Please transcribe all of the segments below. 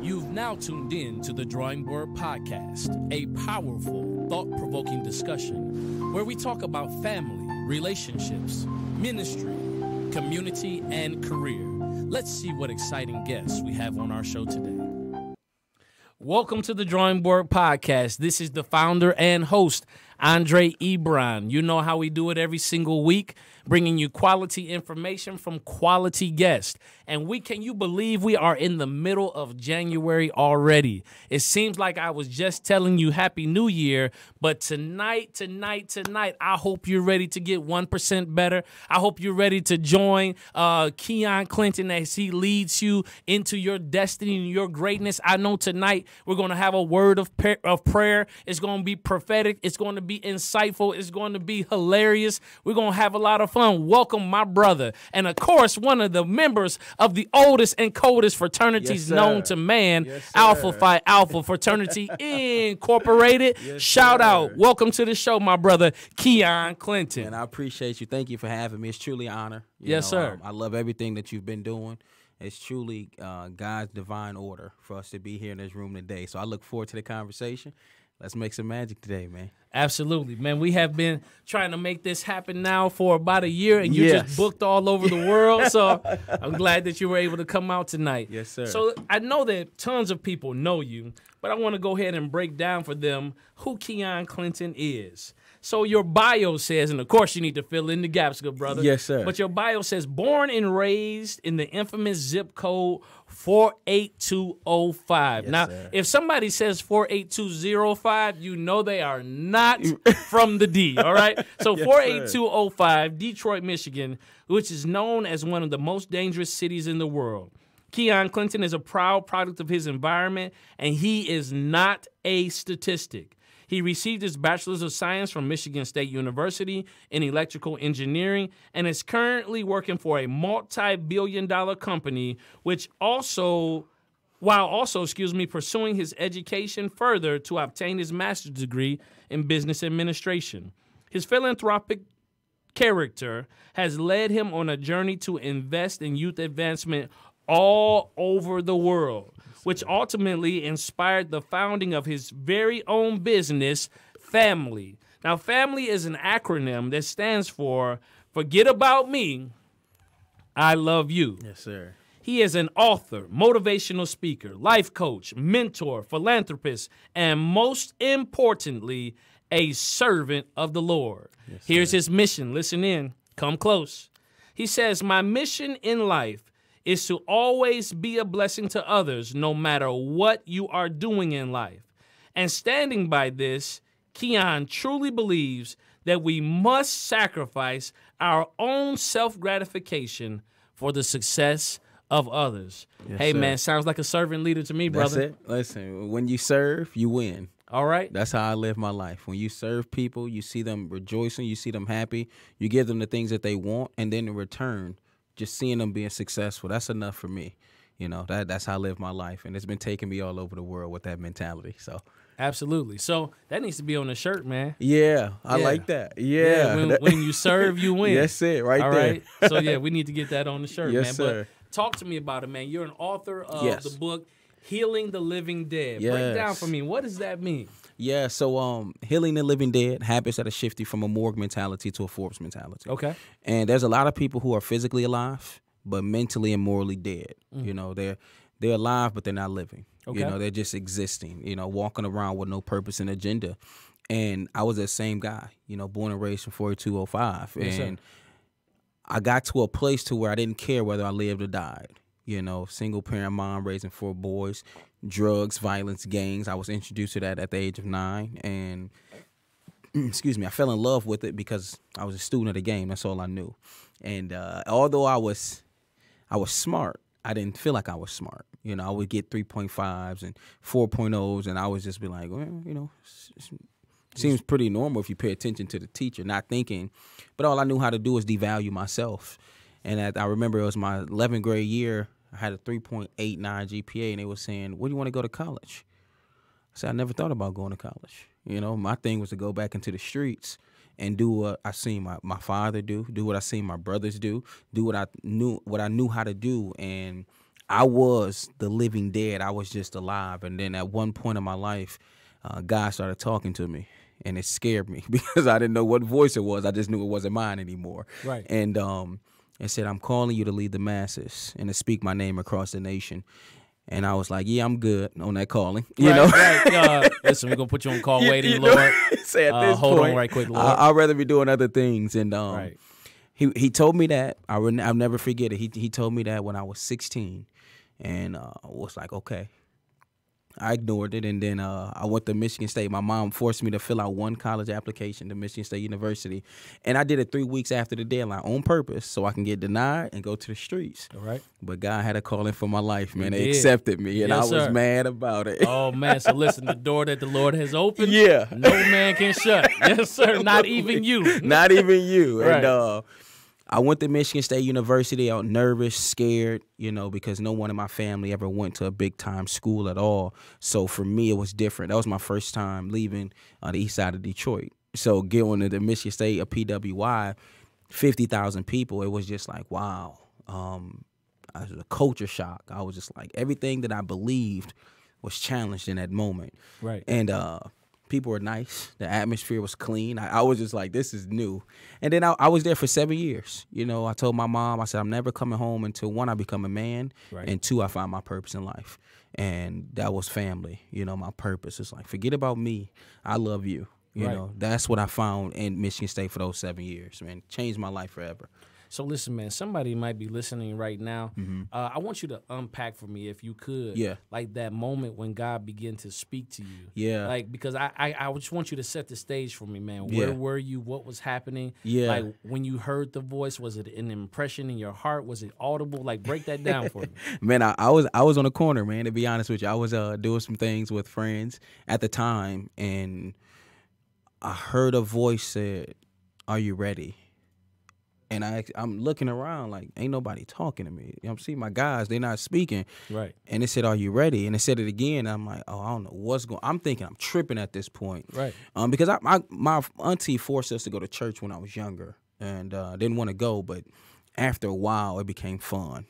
You've now tuned in to the Drawing Board Podcast, a powerful, thought provoking discussion where we talk about family, relationships, ministry, community, and career. Let's see what exciting guests we have on our show today. Welcome to the Drawing Board Podcast. This is the founder and host, Andre Ebron. You know how we do it every single week, bringing you quality information from quality guests. And we can you believe we are in the middle of January already? It seems like I was just telling you Happy New Year, but tonight, tonight, tonight, I hope you're ready to get 1% better. I hope you're ready to join uh, Keon Clinton as he leads you into your destiny and your greatness. I know tonight we're going to have a word of, of prayer. It's going to be prophetic. It's going to be insightful. It's going to be hilarious. We're going to have a lot of fun. Welcome, my brother. And of course, one of the members of the oldest and coldest fraternities Yes, known to man, Yes. Alpha Phi Alpha Fraternity Incorporated. Yes, Shout sir. out. Welcome to the show, my brother, Keon Clinton. And I appreciate you. Thank you for having me. It's truly an honor. You Yes, know, sir. um, I love everything that you've been doing. It's truly uh, God's divine order for us to be here in this room today. So I look forward to the conversation. Let's make some magic today, man. Absolutely, man. We have been trying to make this happen now for about a year, and you just booked all over the world. So I'm glad that you were able to come out tonight. Yes, sir. So I know that tons of people know you, but I want to go ahead and break down for them who Keon Clinton is. So your bio says, and of course you need to fill in the gaps, good brother. Yes, sir. But your bio says, born and raised in the infamous zip code 48205. Yes, now, sir. if somebody says 48205, you know they are not from the D, all right? So Yes, 48205, Detroit, Michigan, which is known as one of the most dangerous cities in the world. Keon Clinton is a proud product of his environment, and he is not a statistic. He received his Bachelor's of Science from Michigan State University in electrical engineering and is currently working for a multi billion dollar company, which also while also, excuse me, pursuing his education further to obtain his master's degree in business administration. His philanthropic character has led him on a journey to invest in youth advancement all over the world, which ultimately inspired the founding of his very own business, Family. Now, Family is an acronym that stands for Forget About Me, I Love You. Yes, sir. He is an author, motivational speaker, life coach, mentor, philanthropist, and most importantly, a servant of the Lord. Here's his mission. Listen in, come close. He says, My mission in life is to always be a blessing to others, no matter what you are doing in life. And standing by this, Keon truly believes that we must sacrifice our own self gratification for the success of others. Yes, hey, sir. man, sounds like a servant leader to me, That's brother. it. Listen, when you serve, you win. All right? That's how I live my life. When you serve people, you see them rejoicing, you see them happy, you give them the things that they want, and then in return, just seeing them being successful, that's enough for me. You know, that that's how I live my life. And it's been taking me all over the world with that mentality. So Absolutely. So that needs to be on the shirt, man. Yeah, I Yeah. like that. Yeah. when, when you serve, you win. That's it, right All there. right. So yeah, we need to get that on the shirt, Yes, man. sir. But talk to me about it, man. You're an author of Yes. the book Healing the Living Dead. Break down for me. What does that mean? Yeah, so um healing the living dead, habits that are shifty from a morgue mentality to a Forbes mentality. Okay. And there's a lot of people who are physically alive, but mentally and morally dead. You know, they're they're alive but they're not living. Okay. You know, they're just existing, you know, walking around with no purpose and agenda. And I was that same guy, you know, born and raised in 4205. Yes, sir. and I got to a place to where I didn't care whether I lived or died. You know, single parent mom raising four boys, drugs, violence, gangs. I was introduced to that at the age of nine, and excuse me, I fell in love with it because I was a student of the game. That's all I knew. And uh, although I was, I was smart. I didn't feel like I was smart. You know, I would get 3.5s and 4.0s, and I would just be like, well, you know, seems pretty normal if you pay attention to the teacher, not thinking. But all I knew how to do was devalue myself. And at, I remember it was my 11th grade year. I had a 3.89 GPA, and they were saying, "Where do you want to go to college?" I said, "I never thought about going to college. You know, my thing was to go back into the streets and do what I seen my, my father do, do what I seen my brothers do, do what I knew what I knew how to do and I was the living dead. I was just alive. And then at one point in my life, uh, God started talking to me, and it scared me because I didn't know what voice it was. I just knew it wasn't mine anymore. Right. And um, it said, "I'm calling you to lead the masses and to speak my name across the nation." And I was like, "Yeah, I'm good on that calling." You right, know. right. Uh, listen, we're gonna put you on call waiting, you know, Lord. Uh, this hold on right quick, Lord. I, I'd rather be doing other things. And um, Right. he he told me that I would I'll never forget it. He he told me that when I was 16, and uh, was like, okay. I ignored it, and then uh, I went to Michigan State. My mom forced me to fill out one college application to Michigan State University, and I did it three weeks after the deadline on purpose, so I can get denied and go to the streets. All right. But God had a calling for my life, man. He They did. accepted me, and Yes, I was sir. mad about it. Oh man, so listen, the door that the Lord has opened, yeah, no man can shut. Yes, sir. Not even you. not even you. Right. And uh, I went to Michigan State University. I was nervous, scared, you know, because no one in my family ever went to a big time school at all. So for me, it was different. That was my first time leaving uh, the east side of Detroit. So going to the Michigan State, a PWI, fifty thousand people. It was just like wow. Um, it was a culture shock. I was just like everything that I believed was challenged in that moment Right. and uh people were nice. The atmosphere was clean. I, I was just like this is new. And then I, I was there for seven years. You know i told my mom i said i'm never coming home until one i become a man Right. and two i find my purpose in life. And that was family. You know my purpose is like forget about me. I love you. You Right. know that's what i found in michigan state for those seven years man. Changed my life forever So listen, man. Somebody might be listening right now. Uh, I want you to unpack for me, if you could, Mm-hmm. Yeah. like that moment when God began to speak to you. Yeah. Like because I, I I just want you to set the stage for me, man. Where Yeah. were you? What was happening? Yeah. Like when you heard the voice, was it an impression in your heart? Was it audible? Like break that down for me. man I, I was i was on the corner man to be honest with you i was uh doing some things with friends at the time and i heard a voice said are you ready and i i'm looking around like ain't nobody talking to me you know, i'm seeing my guys they're not speaking Right. and they said are you ready and they said it again i'm like oh i don't know what's going i'm thinking i'm tripping at this point Right. um, because I, my my auntie forced us to go to church when I was younger, and uh, didn't want to go. But after a while, it became fun.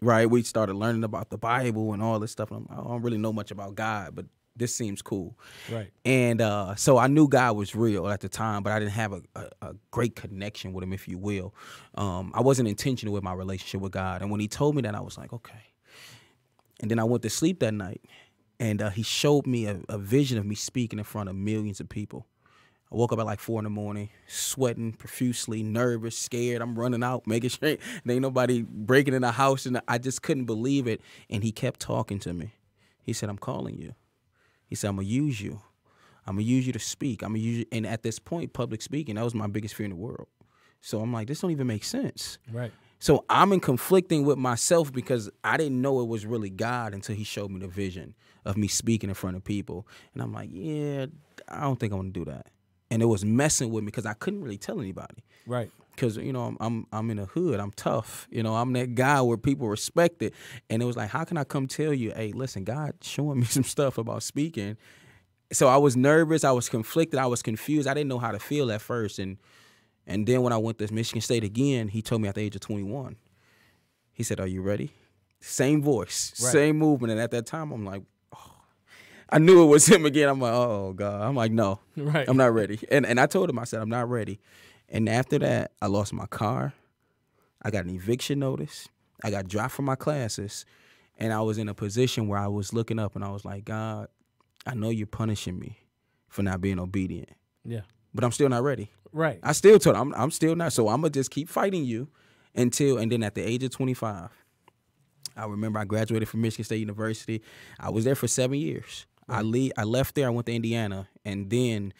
Right? We started learning about the Bible and all this stuff. And I'm, I don't really know much about God, but this seems cool. Right. And uh, so I knew God was real at the time, but I didn't have a, a, a great connection with Him, if you will. Um, I wasn't intentional with my relationship with God. And when He told me that, I was like, okay. And then I went to sleep that night, and uh, He showed me a, a vision of me speaking in front of millions of people. I woke up at like four in the morning, sweating profusely, nervous, scared. I'm running out, making sure there ain't nobody breaking in the house, and I just couldn't believe it. And he kept talking to me. He said, "I'm calling you." He said, "I'm gonna use you. I'm gonna use you to speak. I'm gonna use you." And at this point, public speaking that was my biggest fear in the world. So I'm like, this don't even make sense. Right. So I'm in conflicting with myself because I didn't know it was really God until He showed me the vision of me speaking in front of people, and I'm like, yeah, I don't think I want to do that. And it was messing with me because I couldn't really tell anybody Right. Because you know I'm, I'm I'm in a hood. I'm tough. You know I'm that guy where people respect it. And it was like, how can I come tell you, hey, listen, God showing me some stuff about speaking. So I was nervous. I was conflicted. I was confused. I didn't know how to feel at first. And and then when I went to Michigan State again, he told me at the age of 21. He said, "Are you ready?" Same voice, Right. same movement. And at that time, I'm like, oh. I knew it was him again. I'm like, oh God. I'm like, no, Right. I'm not ready. And and I told him, I said, I'm not ready. And after that, I lost my car. I got an eviction notice. I got dropped from my classes. And I was in a position where I was looking up and I was like, God, I know you're punishing me for not being obedient, Yeah. but I'm still not ready. Right. I still told I'm, I'm still not. So I'm to just keep fighting you until, and then at the age of 25, I remember I graduated from Michigan State University. I was there for seven years. I leave, I left there. I went to Indiana, and then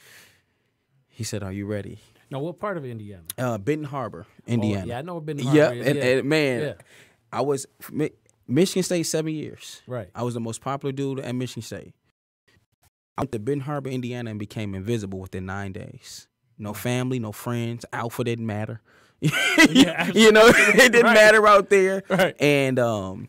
he said, "Are you ready?" Now, what part of Indiana? Uh, Benton Harbor, Oh, Indiana. yeah, I know Benton Harbor. and, and man, Yeah. I was Mi- Michigan State seven years. Right. I was the most popular dude at Michigan State. I went to Benton Harbor, Indiana, and became invisible within nine days. No family, no friends. Alpha didn't matter. Yeah, you know, it didn't Right. matter out there. Right. And um,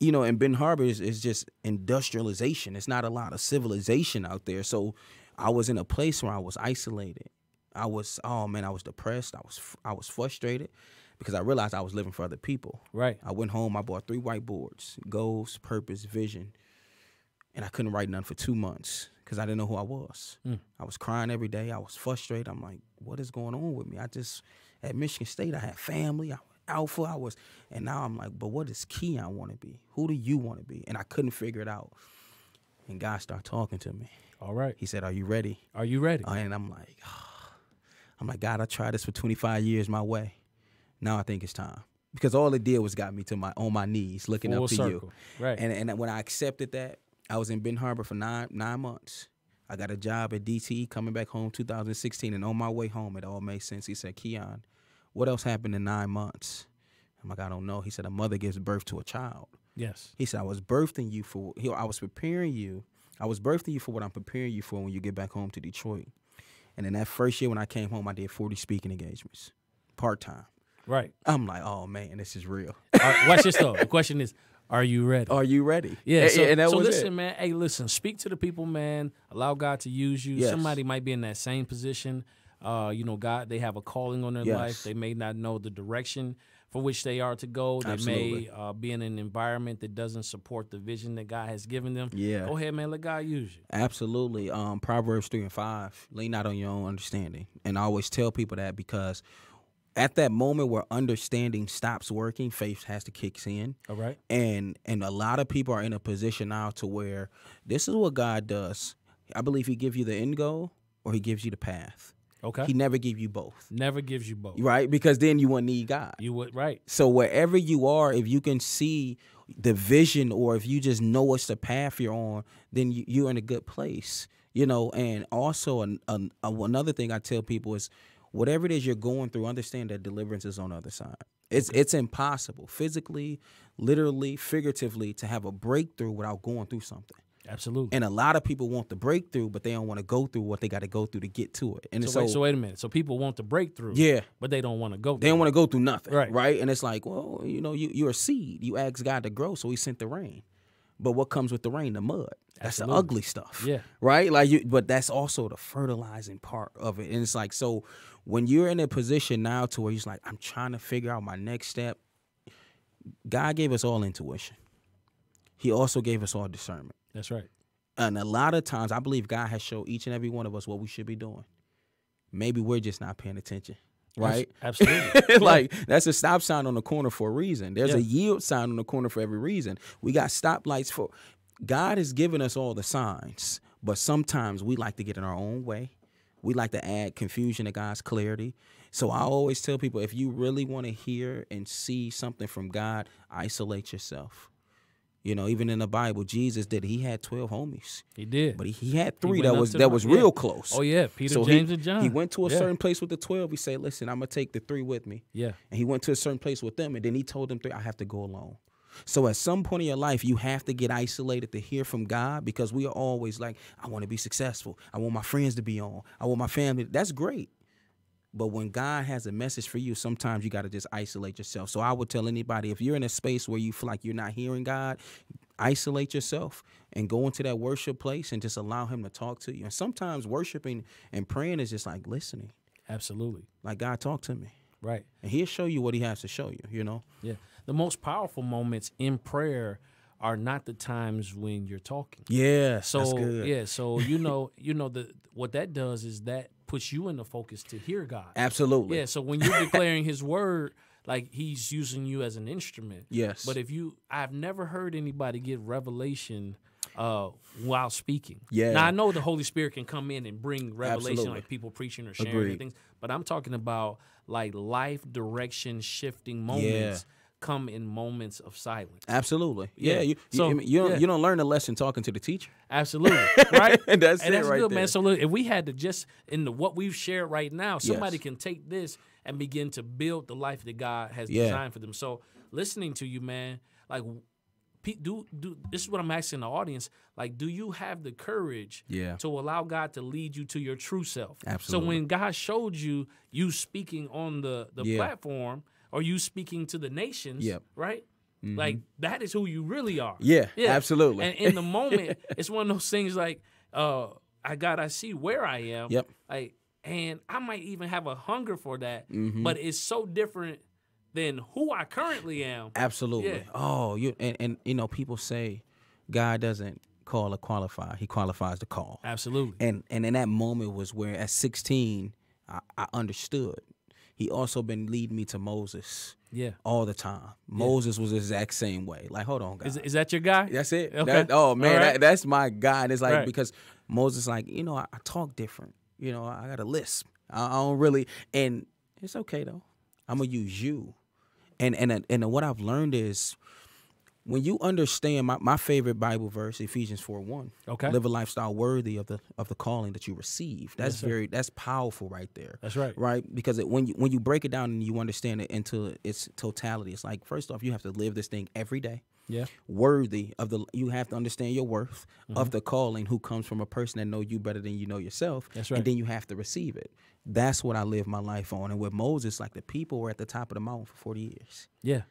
you know, and Benton Harbor is, is just industrialization. It's not a lot of civilization out there. So I was in a place where I was isolated. I was oh man, I was depressed. I was I was frustrated because I realized I was living for other people. Right. I went home. I bought three whiteboards: goals, purpose, vision, and I couldn't write none for two months because I didn't know who I was. Mm. I was crying every day. I was frustrated. I'm like, what is going on with me? I just at Michigan State, I had family. I was alpha. I was, and now I'm like, but what is key? I want to be. Who do you want to be? And I couldn't figure it out. And God started talking to me. All right. He said, "Are you ready?" Are you ready? Uh, And I'm like, I'm like, God, I tried this for 25 years my way. Now I think it's time because all it did was got me to my on my knees, looking Full up to circle. you. Right. And and when I accepted that, I was in Ben Harbor for nine nine months. I got a job at DTE coming back home 2016, and on my way home, it all made sense. He said, Keon, what else happened in nine months? I'm like, I don't know. He said, a mother gives birth to a child. yes. He said, I was birthing you for, I was preparing you. I was birthing you for what I'm preparing you for when you get back home to Detroit. And in that first year when I came home, I did 40 speaking engagements, part time. Right. I'm like, oh man, this is real. Right, watch this though. The question is, are you ready? Are you ready? Yeah, so, and so listen, it. man. Hey, listen. Speak to the people, man. Allow God to use you. Yes. Somebody might be in that same position. Uh, you know, God, they have a calling on their Yes. life. They may not know the direction for which they are to go. They Absolutely. may uh, be in an environment that doesn't support the vision that God has given them. Yeah. Go ahead, man. Let God use you. Absolutely. Um, Proverbs 3 and 5, lean not on your own understanding. And I always tell people that because at that moment where understanding stops working, faith has to kick in. All right. and and a lot of people are in a position now to where this is what God does. I believe He gives you the end goal or He gives you the path. Okay. He never give you both, Never gives you both. right? Because then you won't need God. You would right. So wherever you are, if you can see the vision or if you just know what's the path you're on, then you, you're in a good place. You know, and also an, an, another thing I tell people is whatever it is you're going through, understand that deliverance is on the other side. It's it's impossible physically, literally, figuratively to have a breakthrough without going through something. Absolutely. And a lot of people want the breakthrough, but they don't want to go through what they got to go through to get to it. And so, so, wait, so wait a minute. So people want the breakthrough. yeah, But they don't want to go. they don't want to go through nothing, Right. right? And it's like, well, you know, you you're a seed. You ask God to grow, so He sent the rain. But what comes with the rain? The mud. That's Absolutely. the ugly stuff. Yeah. Right. Like you, but that's also the fertilizing part of it. And it's like, so when you're in a position now to where you're like, I'm trying to figure out my next step. God gave us all intuition. He also gave us all discernment. That's right. And a lot of times, I believe God has shown each and every one of us what we should be doing. Maybe we're just not paying attention, right? Absolutely. like that's a stop sign on the corner for a reason. There's Yeah. a yield sign on the corner for every reason. We got stoplights for. God has given us all the signs, but sometimes we like to get in our own way. We like to add confusion to God's clarity. So I mm-hmm. always tell people if you really want to hear and see something from God, isolate yourself. You know, even in the Bible, Jesus did. He had twelve homies, He did. but he, he had three went that was that the- was yeah. real close. oh yeah, Peter, so James, he, and John. he went to a Yeah. certain place with the twelve. He said, "Listen, I'm gonna take the three with me." Yeah. And he went to a certain place with them, and then he told them, three, I have to go alone. So at some point in your life, you have to get isolated to hear from God because we are always like, I want to be successful. I want my friends to be on. I want my family. That's great. But when God has a message for you, sometimes you got to just isolate yourself. So I would tell anybody if you're in a space where you feel like you're not hearing God, isolate yourself and go into that worship place and just allow Him to talk to you. And sometimes worshiping and praying is just like listening, Absolutely. like God, talk to me. Right. And He'll show you what He has to show you, you know? Yeah. The most powerful moments in prayer are not the times when you're talking. Yeah, So that's good. yeah, so you know, you know the what that does is that puts you in the focus to hear God. Absolutely. Yeah, so when you're declaring his word, like he's using you as an instrument. Yes. But if you I've never heard anybody get revelation uh while speaking. Yeah. Now I know the Holy Spirit can come in and bring revelation Absolutely. like people preaching or sharing Agreed. and things, but I'm talking about like life direction shifting moments come in moments of silence. Absolutely. Yeah. Yeah. You, you, So, mean, you don't yeah. you don't learn the lesson talking to the teacher. Absolutely. Right? And that's and it that's right good, there. man. So look, if we had to just in the what we've shared right now, somebody Yes. can take this and begin to build the life that God has Yeah. designed for them. So listening to you, man, like do do this is what I'm asking the audience. Like, do you have the courage Yeah. to allow God to lead you to your true self? Absolutely. So when God showed you you speaking on the the Yeah. platform or you speaking to the nations, Yep. right? Like that is who you really are. Yeah, yeah. absolutely. And in the moment, it's one of those things like, uh, I I see where I am. Yep. Like, and I might even have a hunger for that, Mm-hmm. but it's so different than who I currently am. Absolutely. Yeah. Oh, you and, and you know people say God doesn't call or qualify; He qualifies the call. Absolutely. And and in that moment was where at 16 I, I understood. He also been leading me to Moses Yeah. all the time. Moses was the exact same way. Like, hold on, God. Is, is that your guy? That's it. Okay. That- oh man, right. that, that's my guy. And it's like Right. because Moses, like you know, I, I talk different. You know, I got a lisp. I, I don't really, and it's okay though. I'm gonna use you. And and and what I've learned is when you understand my, my favorite Bible verse, Ephesians 4 1. Okay. Live a lifestyle worthy of the of the calling that you receive. That's sir. very that's powerful right there. That's right. Right? Because it, when you when you break it down and you understand it into its totality, it's like first off, you have to live this thing every day Yeah. worthy of the you have to understand your worth Mm-hmm. of the calling who comes from a person that know you better than you know yourself That's right. and then you have to receive it that's what i live my life on and with moses like the people were at the top of the mountain for 40 years Yeah.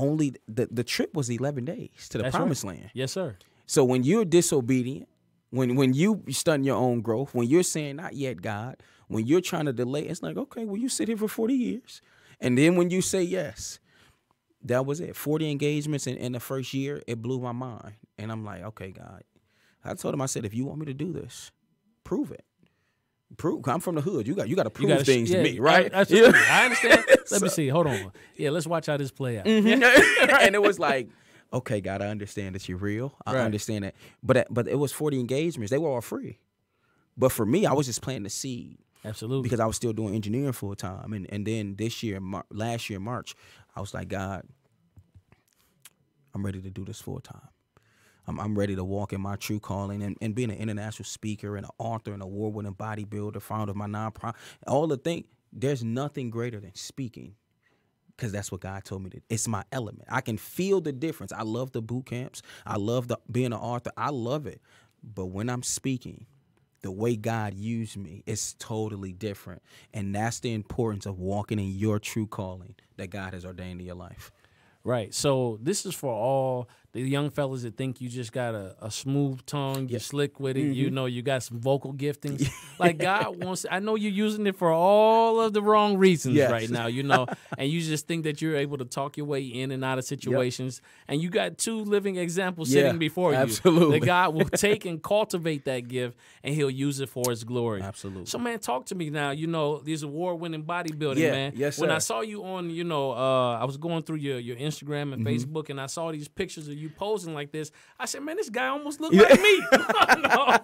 Only the, the trip was 11 days to the That's right. promised land. Yes, sir. so when you're disobedient when when you stun your own growth when you're saying not yet god when you're trying to delay it's like okay well you sit here for 40 years. And then when you say yes that was it. 40 engagements in, in the first year it blew my mind. And i'm like okay god. I told him i said if you want me to do this prove it prove i'm from the hood you got you got to prove gotta things yeah, to me right I, absolutely. I understand. Let me see. Hold on. Yeah, let's watch how this play out. and it was like, okay, God, I understand that you're real. I Right. understand that, but uh, but it was 40 engagements. They were all free, but for me, I was just planting the seed Absolutely. because I was still doing engineering full time. And and then this year, Mar- last year March, I was like, God, I'm ready to do this full time. I'm, I'm ready to walk in my true calling and, and being an international speaker and an author and a award winning bodybuilder, founder of my nonprofit, all the things, There's nothing greater than speaking because that's what God told me to. It's my element. I can feel the difference. I love the boot camps. I love the being an author. I love it. But when I'm speaking, the way God used me is totally different. And that's the importance of walking in your true calling that God has ordained in your life. Right. So this is for all the young fellas that think you just got a, a smooth tongue, you're slick with it, Mm-hmm. you know, you got some vocal giftings. like God wants I know you're using it for all of the wrong reasons Yes. right now, you know, and you just think that you're able to talk your way in and out of situations. And you got two living examples Yeah, sitting before you. absolutely. That God will take and cultivate that gift and he'll use it for his glory. Absolutely. So man, talk to me now. You know, these award winning bodybuilding, Yeah, man. yes, sir. When I saw you on, you know, uh, I was going through your, your Instagram and Mm-hmm. Facebook, and I saw these pictures of you posing like this. I said, man, this guy almost looked like me. no,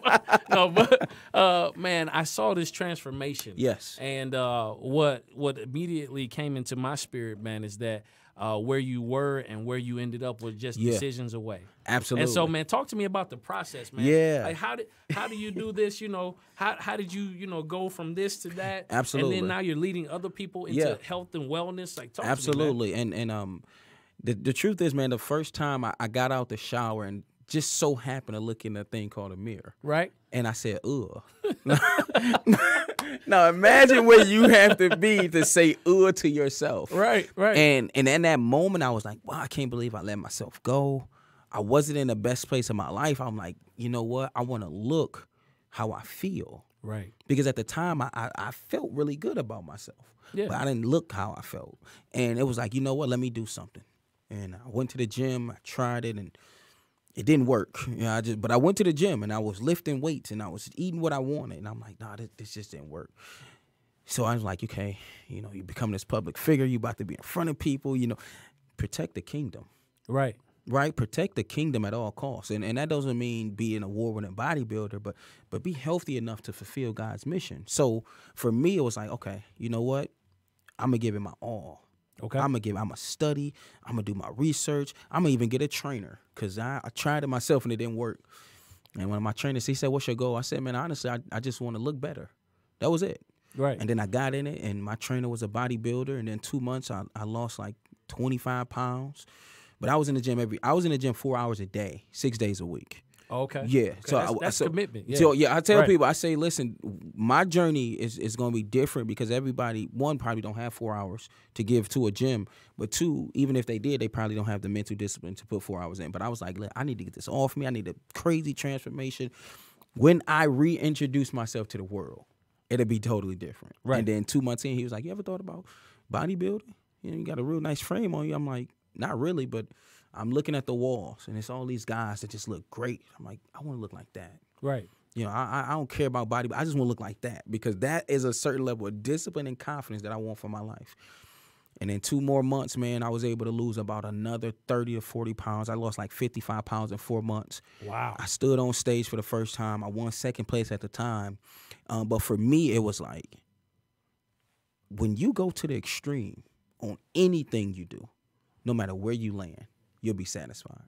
no, but uh, man, I saw this transformation. Yes. And uh, what what immediately came into my spirit, man, is that. Uh, where you were and where you ended up was just Yeah. decisions away. Absolutely. And so, man, talk to me about the process, man. Yeah. Like how did how do you do this? You know, how how did you you know go from this to that? Absolutely. And then now you're leading other people into Yeah. health and wellness. Like talk to me. Absolutely. And and um the the truth is, man, the first time I, I got out the shower and just so happened to look in that thing called a mirror. Right? And I said, ugh. now imagine where you have to be to say ugh to yourself. Right, right. And and in that moment I was like, wow, I can't believe I let myself go. I wasn't in the best place of my life. I'm like, you know what? I want to look how I feel. right. Because at the time I, I, I felt really good about myself. Yeah. But I didn't look how I felt. And it was like, you know what, let me do something. And I went to the gym, I tried it and it didn't work. You know, I just but I went to the gym and I was lifting weights and I was eating what I wanted. And I'm like, nah, this, this just didn't work. So I was like, okay, you know, you become this public figure, you about to be in front of people, you know, protect the kingdom Right. right? Protect the kingdom at all costs, and and that doesn't mean be an award-winning bodybuilder, but but be healthy enough to fulfill God's mission. So for me, it was like, okay, you know what? I'm gonna give it my all. Okay. I'm gonna give. I'm gonna study. I'm gonna do my research. I'm gonna even get a trainer because I, I tried it myself and it didn't work. And one of my trainers, he said, "What's your goal?" I said, "Man, honestly, I, I just want to look better." That was it. Right. And then I got in it, and my trainer was a bodybuilder. And then two months, I, I lost like 25 pounds. But I was in the gym every. I was in the gym four hours a day, six days a week. Oh, okay. Yeah. Okay, So that's, I, that's so, commitment. Yeah. So yeah, I tell Right. people, I say, listen, my journey is is going to be different because everybody, one, probably don't have four hours to give to a gym, but two, even if they did, they probably don't have the mental discipline to put four hours in. But I was like, I need to get this off me. I need a crazy transformation. When I reintroduce myself to the world, it'll be totally different. Right. And then two months in, he was like, "You ever thought about bodybuilding? You know, you got a real nice frame on you." I'm like, "Not really, but I'm looking at the walls, and it's all these guys that just look great. I'm like, I want to look like that. Right. You know, I I- don't care about body, but I just want to look like that because that is a certain level of discipline and confidence that I want for my life. And in two more months, man, I was able to lose about another 30 or 40 pounds. I lost like 55 pounds in four months. Wow. I stood on stage for the first time. I won second place at the time. Um, but for me, it was like when you go to the extreme on anything you do, no matter where you land, you'll be satisfied.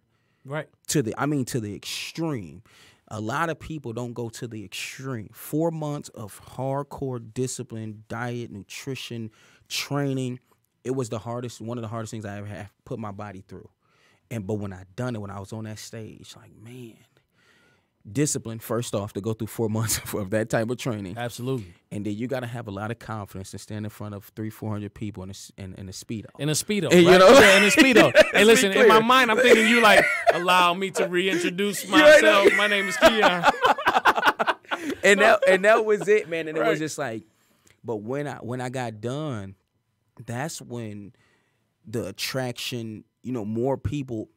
Right. To the, I mean, to the extreme. A lot of people don't go to the extreme. Four months of hardcore discipline, diet, nutrition, training. It was the hardest, one of the hardest things I ever have put my body through. And but when I done it, when I was on that stage, like man, discipline first off to go through four months of that type of training, Absolutely. and then you got to have a lot of confidence to stand in front of three, four hundred people in a in, in a speedo. In a speedo, And, you know- yeah, in a speedo. hey, listen, in my mind, I'm thinking you like allow me to reintroduce myself. My name is Keon. and that and that was it, man. And it Right. was just like, but when I when I got done, that's when the attraction, you know, more people,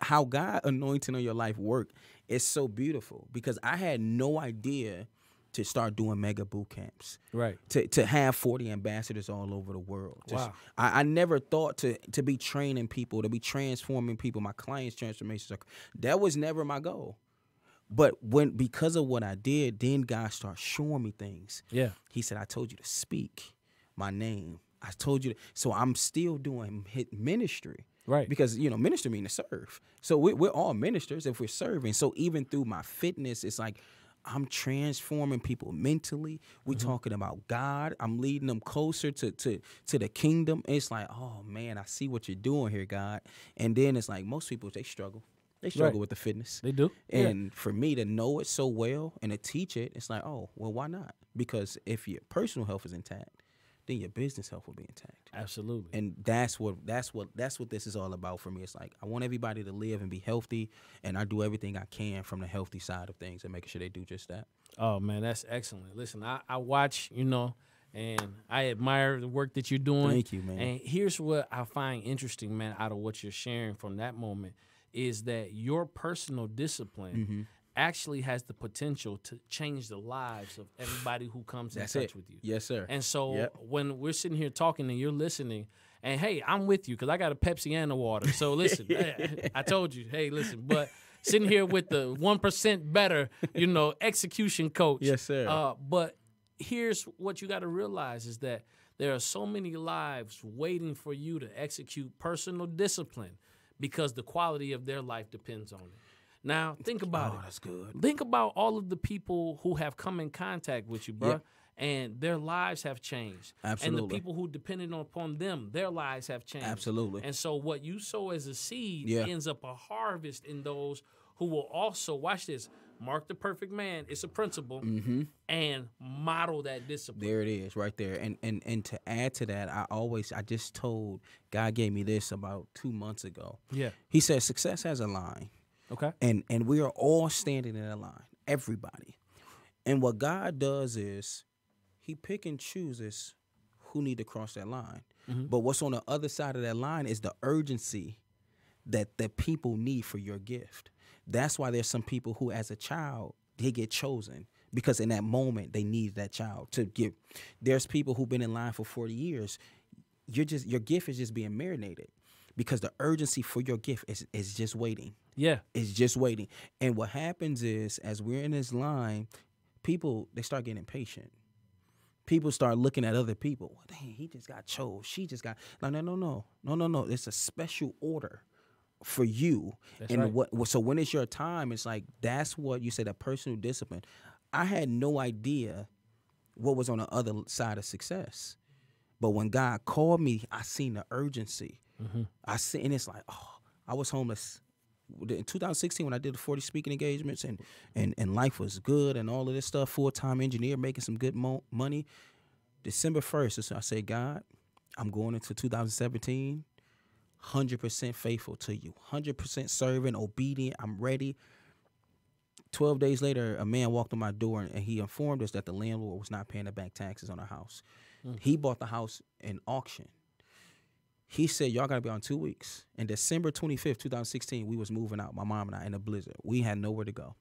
how God anointing on your life work is so beautiful because I had no idea to start doing mega boot camps. Right. To, to have 40 ambassadors all over the world. Just- Wow. I, I never thought to to be training people, to be transforming people, my clients' transformations. That was never my goal. But when because of what I did, then God started showing me things. Yeah. He said, I told you to speak my name. I told you. To, so I'm still doing ministry. Right. Because, you know, minister mean to serve. So we, we're all ministers if we're serving. So even through my fitness, it's like I'm transforming people mentally. We're mm-hmm. talking about God. I'm leading them closer to, to, to the kingdom. It's like, oh, man, I see what you're doing here, God. And then it's like most people, they struggle. They struggle Right. with the fitness. They do. Yeah. And for me to know it so well and to teach it, it's like, oh, well, why not? Because if your personal health is intact, then your business health will be intact. Absolutely. And that's what that's what that's what this is all about for me. It's like I want everybody to live and be healthy, and I do everything I can from the healthy side of things and making sure they do just that. Oh man, that's excellent. Listen, I, I watch, you know, and I admire the work that you're doing. Thank you, man. And here's what I find interesting, man, out of what you're sharing from that moment is that your personal discipline Mm-hmm. Actually has the potential to change the lives of everybody who comes That's in touch it. with you. Yes, sir. And so Yep. when we're sitting here talking and you're listening, and hey, I'm with you because I got a Pepsi and a water. So listen, I, I told you, hey, listen, but sitting here with the one percent better, you know, execution coach. Yes, sir. Uh, but here's what you got to realize is that there are so many lives waiting for you to execute personal discipline because the quality of their life depends on it. Now, think about oh, it. that's good. Think about all of the people who have come in contact with you, bro, and their lives have changed. Absolutely. And the people who depended upon them, their lives have changed. Absolutely. And so what you sow as a seed Yeah. ends up a harvest in those who will also watch this. Mark the perfect man. It's a principle, mm-hmm. and model that discipline. There it is, right there. And and and to add to that, I always I just told God gave me this about two months ago. Yeah. He said success has a line. Okay. and and we are all standing in a line everybody. And what god does is he pick and chooses who need to cross that line. Mm-hmm. But what's on the other side of that line is the urgency that the people need for your gift. That's why there's some people who as a child they get chosen because in that moment they need that child to give. There's people who've been in line for 40 years. You're just your gift is just being marinated because the urgency for your gift is, is just waiting Yeah. it's just waiting. And what happens is, as we're in this line, people they start getting impatient. People start looking at other people. Well, dang, he just got chose. She just got no, no, no, no, no, no, no. It's a special order for you. That's and right. what? So when it's your time, it's like that's what you said. A personal discipline. I had no idea what was on the other side of success. But when God called me, I seen the urgency. Mm-hmm. I see, and it's like, oh, I was homeless in 2016 when I did the 40 speaking engagements, and and and life was good, and all of this stuff. Full time engineer, making some good mo- money. December 1st, I said, God, I'm going into 2017, 100% faithful to you, 100% serving, obedient. I'm ready. 12 days later, a man walked on my door and he informed us that the landlord was not paying the back taxes on our house. Mm. He bought the house in auction. He said, Y'all gotta be on two weeks. And December 25th, 2016, we was moving out, my mom and I in a blizzard. We had nowhere to go.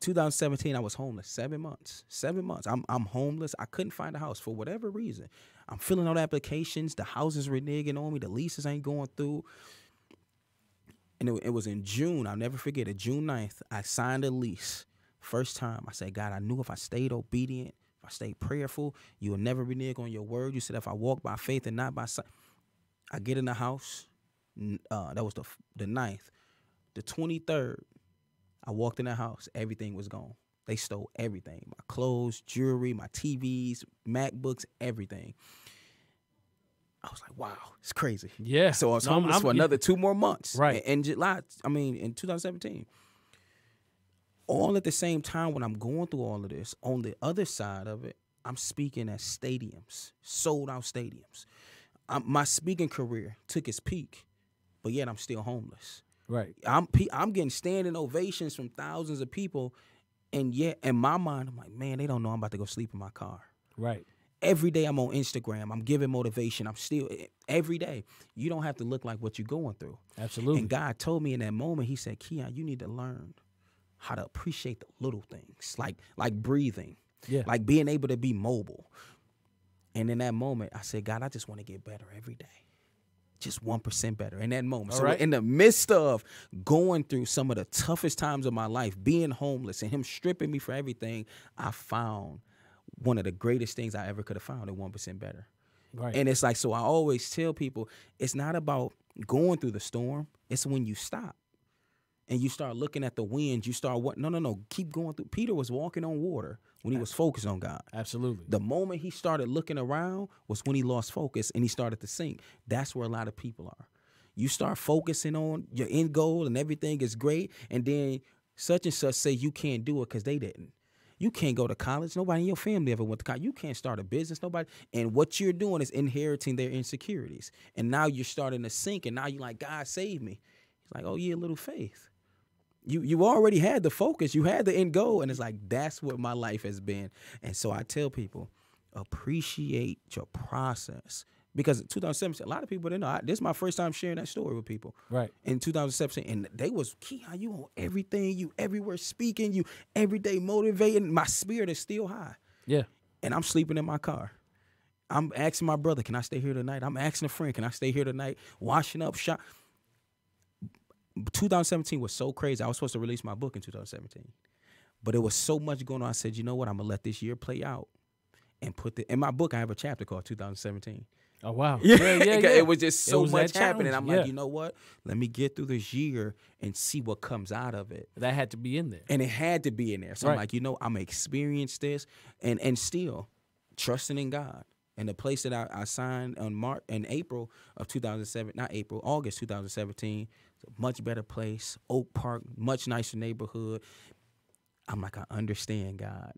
2017, I was homeless. Seven months. Seven months. I'm I'm homeless. I couldn't find a house for whatever reason. I'm filling out applications. The houses reneging on me. The leases ain't going through. And it, it was in June. I'll never forget it. June 9th, I signed a lease. First time. I said, God, I knew if I stayed obedient, if I stayed prayerful, you will never renege on your word. You said if I walk by faith and not by sight. I get in the house. Uh, that was the the 9th. The 23rd, I walked in the house. Everything was gone. They stole everything. My clothes, jewelry, my TVs, MacBooks, everything. I was like, wow, it's crazy. Yeah. So I was No, I'm- homeless I'm- for another two more months. Right. In, in July, I mean, in 2017. All at the same time when I'm going through all of this, on the other side of it, I'm speaking at stadiums, sold out stadiums. I my speaking career took its peak, but yet I'm still homeless. Right. I'm I'm getting standing ovations from thousands of people, and yet in my mind, I'm like, man, they don't know I'm about to go sleep in my car. Right. Every day I'm on Instagram. I'm giving motivation. I'm still every day. You don't have to look like what you're going through. Absolutely. And God told me in that moment, He said, Keon, you need to learn how to appreciate the little things, like like breathing, Yeah. like being able to be mobile. And in that moment, I said, God, I just want to get better every day. Just one percent better in that moment. All so right. in the midst of going through some of the toughest times of my life, being homeless and him stripping me for everything, I found one of the greatest things I ever could have found at one percent better. right. And it's like, so I always tell people, it's not about going through the storm. It's when you stop and you start looking at the winds. You start what? No, no, no. Keep going through. Peter was walking on water when he was focused on God. Absolutely. The moment he started looking around was when he lost focus and he started to sink. That's where a lot of people are. You start focusing on your end goal and everything is great, and then such and such say you can't do it because they didn't. You can't go to college. Nobody in your family ever went to college. You can't start a business. Nobody. And what you're doing is inheriting their insecurities. And now you're starting to sink. And now you're like, God save me. He's like, oh yeah, little faith. You you already had the focus. You had the end goal. And it's like that's what my life has been. And so I tell people, appreciate your process. Because 2017, a lot of people didn't know. I, this is my first time sharing that story with people Right. in 2017, and they was Keon, you on everything, you everywhere speaking, you every day motivating. My spirit is still high, Yeah. and I'm sleeping in my car. I'm asking my brother, can I stay here tonight? I'm asking a friend, can I stay here tonight? Washing up, shop. 2017 was so crazy. I was supposed to release my book in 2017, but it was so much going on. I said, you know what? I'm gonna let this year play out, and put the in my book. I have a chapter called 2017. Oh wow. Yeah, yeah, yeah. it was just so was much happening. I'm yeah. like, you know what? Let me get through this year and see what comes out of it. That had to be in there. And it had to be in there. So I'm like, you know, I'm gonna experience this and and still trusting in God. And the place that I, I signed on March in April of 2007, not April, August 2017, it's a much better place. Oak Park, much nicer neighborhood. I'm like, I understand God,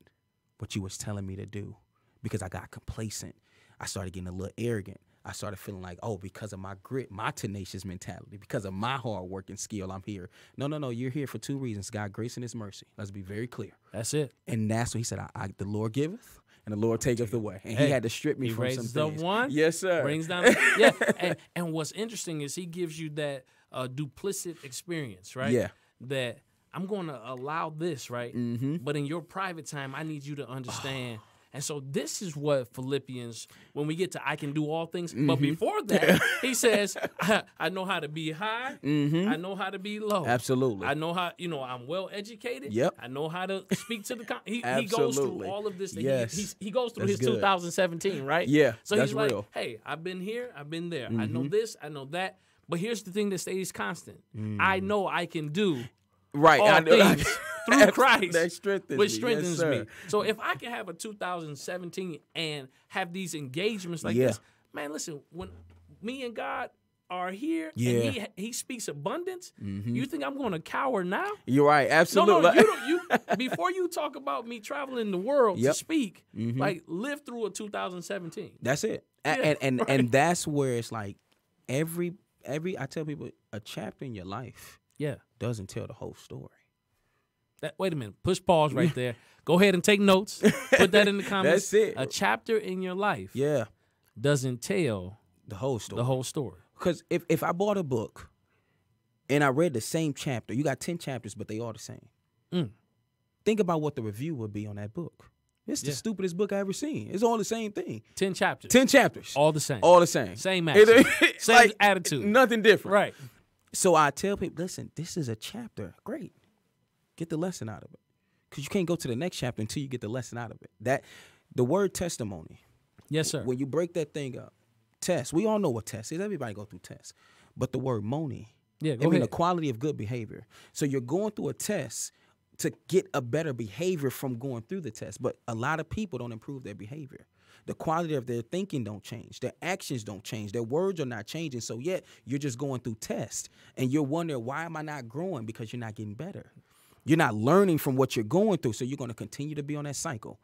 what you was telling me to do, because I got complacent. I started getting a little arrogant. I started feeling like, oh, because of my grit, my tenacious mentality, because of my hard work and skill, I'm here. No, no, no. You're here for two reasons: God, grace, and His mercy. Let's be very clear. That's it. And that's what He said. I, I the Lord giveth, and the Lord taketh away. And Hey, He had to strip me from some things. one, Yes, sir. brings down. the, yeah. And, and what's interesting is he gives you that uh, duplicit experience, right? Yeah. That I'm going to allow this, right? Mm-hmm. But in your private time, I need you to understand. And so this is what Philippians, when we get to I can do all things, Mm-hmm. but before that, he says, I, I know how to be high, I know how to be low. Mm-hmm. Absolutely. I know how, you know, I'm well educated. Yep. I know how to speak to the con- he, he goes through all of this. Yes. he, he's, he goes through That's his good. 2017, right? Yeah, So that's he's like, real. Mm-hmm. hey, I've been here, I've been there. I know this, I know that. But here's the thing that stays constant. Mm. I know I can do right. all I know- things through Christ, That strengthens which me. Yes, strengthens me. So if I can have a 2017 and have these engagements like Yeah. this, man, listen, when me and God are here Yeah. Mm-hmm. and he he speaks abundance, you think I'm going to cower now? You're right. Absolutely. no, no, you don't. You before you talk about me traveling the world Yep. to speak, Mhm. like live through a 2017. That's it. Yeah, and and, right. and that's where it's like every every I tell people a chapter in your life Yeah, doesn't tell the whole story. That, wait a minute. Push pause right there. Go ahead and take notes. Put that in the comments. That's it. A chapter in your life Yeah, doesn't tell the whole story. the whole story. Because if, if I bought a book and I read the same chapter, you got 10 chapters, but they all the same. Mm. Think about what the review would be on that book. It's the Yeah. stupidest book I ever seen. It's all the same thing. Ten chapters. 10 chapters. All the same. all the same. Same action. Same like, attitude. Nothing different. right. So I tell people, listen, this is a chapter. Great. Get the lesson out of it. Because you can't go to the next chapter until you get the lesson out of it. That the word testimony, Yes, sir. when you break that thing up, test. We all know what test is. Everybody go through tests. But the word moni, Yeah, I go mean the ahead. quality of good behavior. So you're going through a test to get a better behavior from going through the test. But a lot of people don't improve their behavior. The quality of their thinking don't change. Their actions don't change. Their words are not changing. So yet you're just going through tests and you're wondering why am I not growing? Because you're not getting better. You're not learning from what you're going through. So you're going to continue to be on that cycle.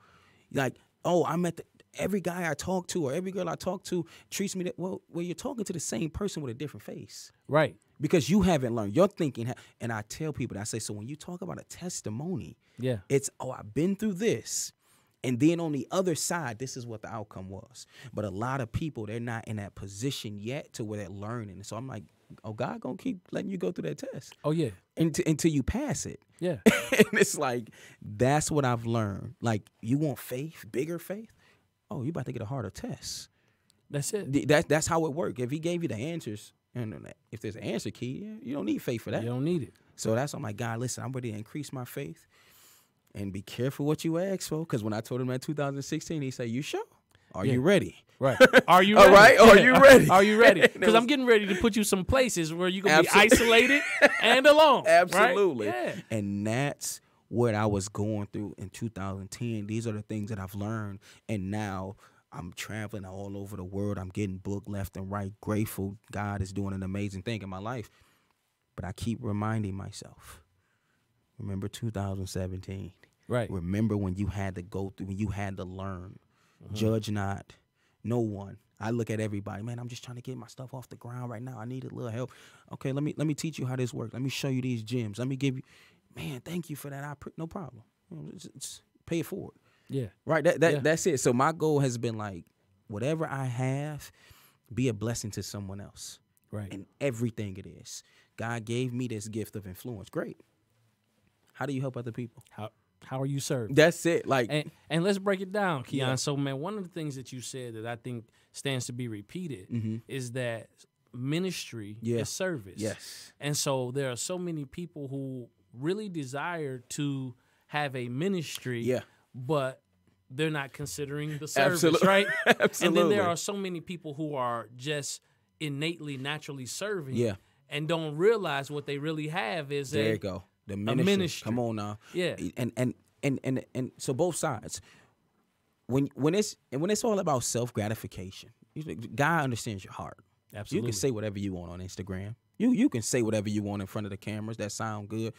Like, oh, I'm at the every guy I talk to or every girl I talk to treats me that well, well, you're talking to the same person with a different face right. because you haven't learned. You're thinking, ha- and I tell people, I say, so when you talk about a testimony, Yeah. it's oh, I've been through this, and then on the other side, this is what the outcome was. But a lot of people, they're not in that position yet to where they're learning. So I'm like, oh, God gonna keep letting you go through that test Oh yeah. until until you pass it. Yeah. and it's like that's what I've learned. Like you want faith, bigger faith. Oh, you about to get a harder test. That's it. Th- That that's how it works. If he gave you the answers, and if there's an answer key, you don't need faith for that. You don't need it. So that's I'm like, God, listen, I'm ready to increase my faith, and be careful what you ask for. Because when I told him that 2016, he said, "You sure? Are Yeah. you ready?" Right. Are you All ready? right, are you ready? Are you ready? Because I'm getting ready to put you some places where you can be isolated and alone. right? Absolutely. Yeah. And that's what I was going through in 2010. These are the things that I've learned. And now I'm traveling all over the world. I'm getting booked left and right. Grateful God is doing an amazing thing in my life. But I keep reminding myself remember 2017. Right. Remember when you had to go through, when you had to learn. Mm-hmm. Judge not no one. I look at everybody, man. I'm just trying to get my stuff off the ground right now. I need a little help. Okay, let me let me teach you how this works. Let me show you these gems. Let me give you, man. Thank you for that. I no problem. It's- it's- pay it forward. Yeah. Right. That that Yeah. that's it. So my goal has been like, whatever I have, be a blessing to someone else. Right. And everything it is, God gave me this gift of influence. Great. How do you help other people? How how are you served? That's it. Like And and let's break it down, Keyon. Yeah. So man, one of the things that you said that I think stands to be repeated Mhm. is that ministry Yeah. is service. yes, And so there are so many people who really desire to have a ministry, Yeah. but they're not considering the service, Absolute- right? And then there are so many people who are just innately, naturally serving, Yeah. and don't realize what they really have is there a you go. The ministry. ministry. Come on now. Yeah. and and and and and so both sides. When when it's and when it's all about self gratification, God understands your heart. Absolutely. You can say whatever you want on Instagram. You you can say whatever you want in front of the cameras that sound good.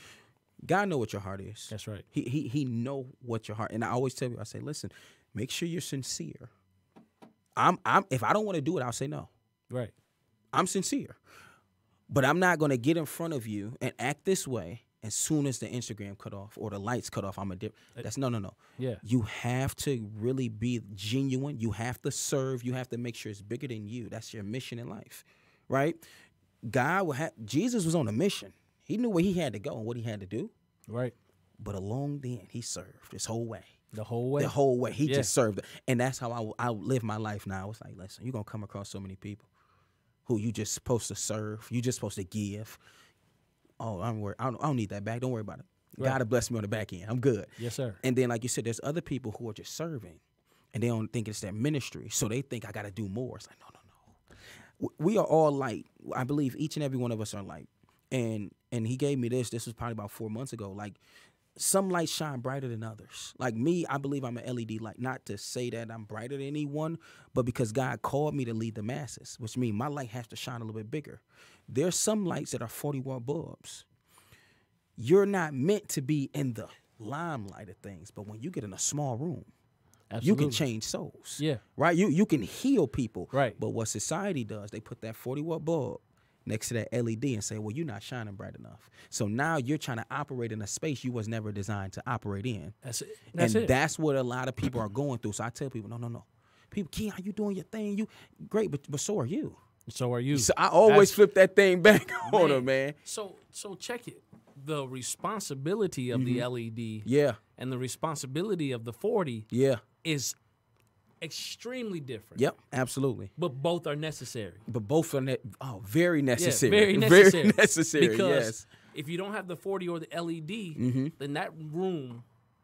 God know what your heart is. That's right. He he he know what your heart. And I always tell you, I say, listen, make sure you're sincere. I'm I'm if I don't want to do it, I'll say no. Right. I'm sincere. But I'm not gonna get in front of you and act this way as soon as the Instagram cut off or the lights cut off. I'm a dip. Uh, that's no no no. Yeah. You have to really be genuine. You have to serve. You have to make sure it's bigger than you. That's your mission in life. Right? God will have Jesus was on a mission. He knew where he had to go and what he had to do. Right. But along the end, he served his whole way. The whole way. The whole way. He Yeah. just served. And that's how I, I live my life now. It's like, listen, you're going to come across so many people who you just supposed to serve. You just supposed to give. Oh, I'm worried. I don't, I don't need that back. Don't worry about it. Right. God bless me on the back end. I'm good. yes, sir. And then, like you said, there's other people who are just serving and they don't think it's their ministry. So they think I got to do more. It's like, no, no, no. We are all light. I believe each and every one of us are light. And and he gave me this. This was probably about four months ago. Like some lights shine brighter than others. Like me, I believe I'm an LED light. Not to say that I'm brighter than anyone, but because God called me to lead the masses, which means my light has to shine a little bit bigger. There's some lights that are 40 watt bulbs you're not meant to be in the limelight of things, but when you get in a small room, Absolutely. you can change souls. Yeah. Right? You you can heal people. Right. But what society does, they put that 40 watt bulb next to that LED and say, "Well, you're not shining bright enough." So now you're trying to operate in a space you was never designed to operate in. That's it. That's and it. that's what a lot of people are going through. So I tell people, no, no, no. People, Key, Keyon, you doing your thing. You great, but but so are you. So are you. So I always That's- flip that thing back on them, Man. man. So so check it. The responsibility of the LED Mm-hmm. Yeah, and the responsibility of the 40 yeah, is extremely different. yep, absolutely. But both are necessary. But both are ne- oh very Yeah, necessary, very necessary. very necessary. Because yes, Mm-hmm. if you don't have the 40 or the LED, then that room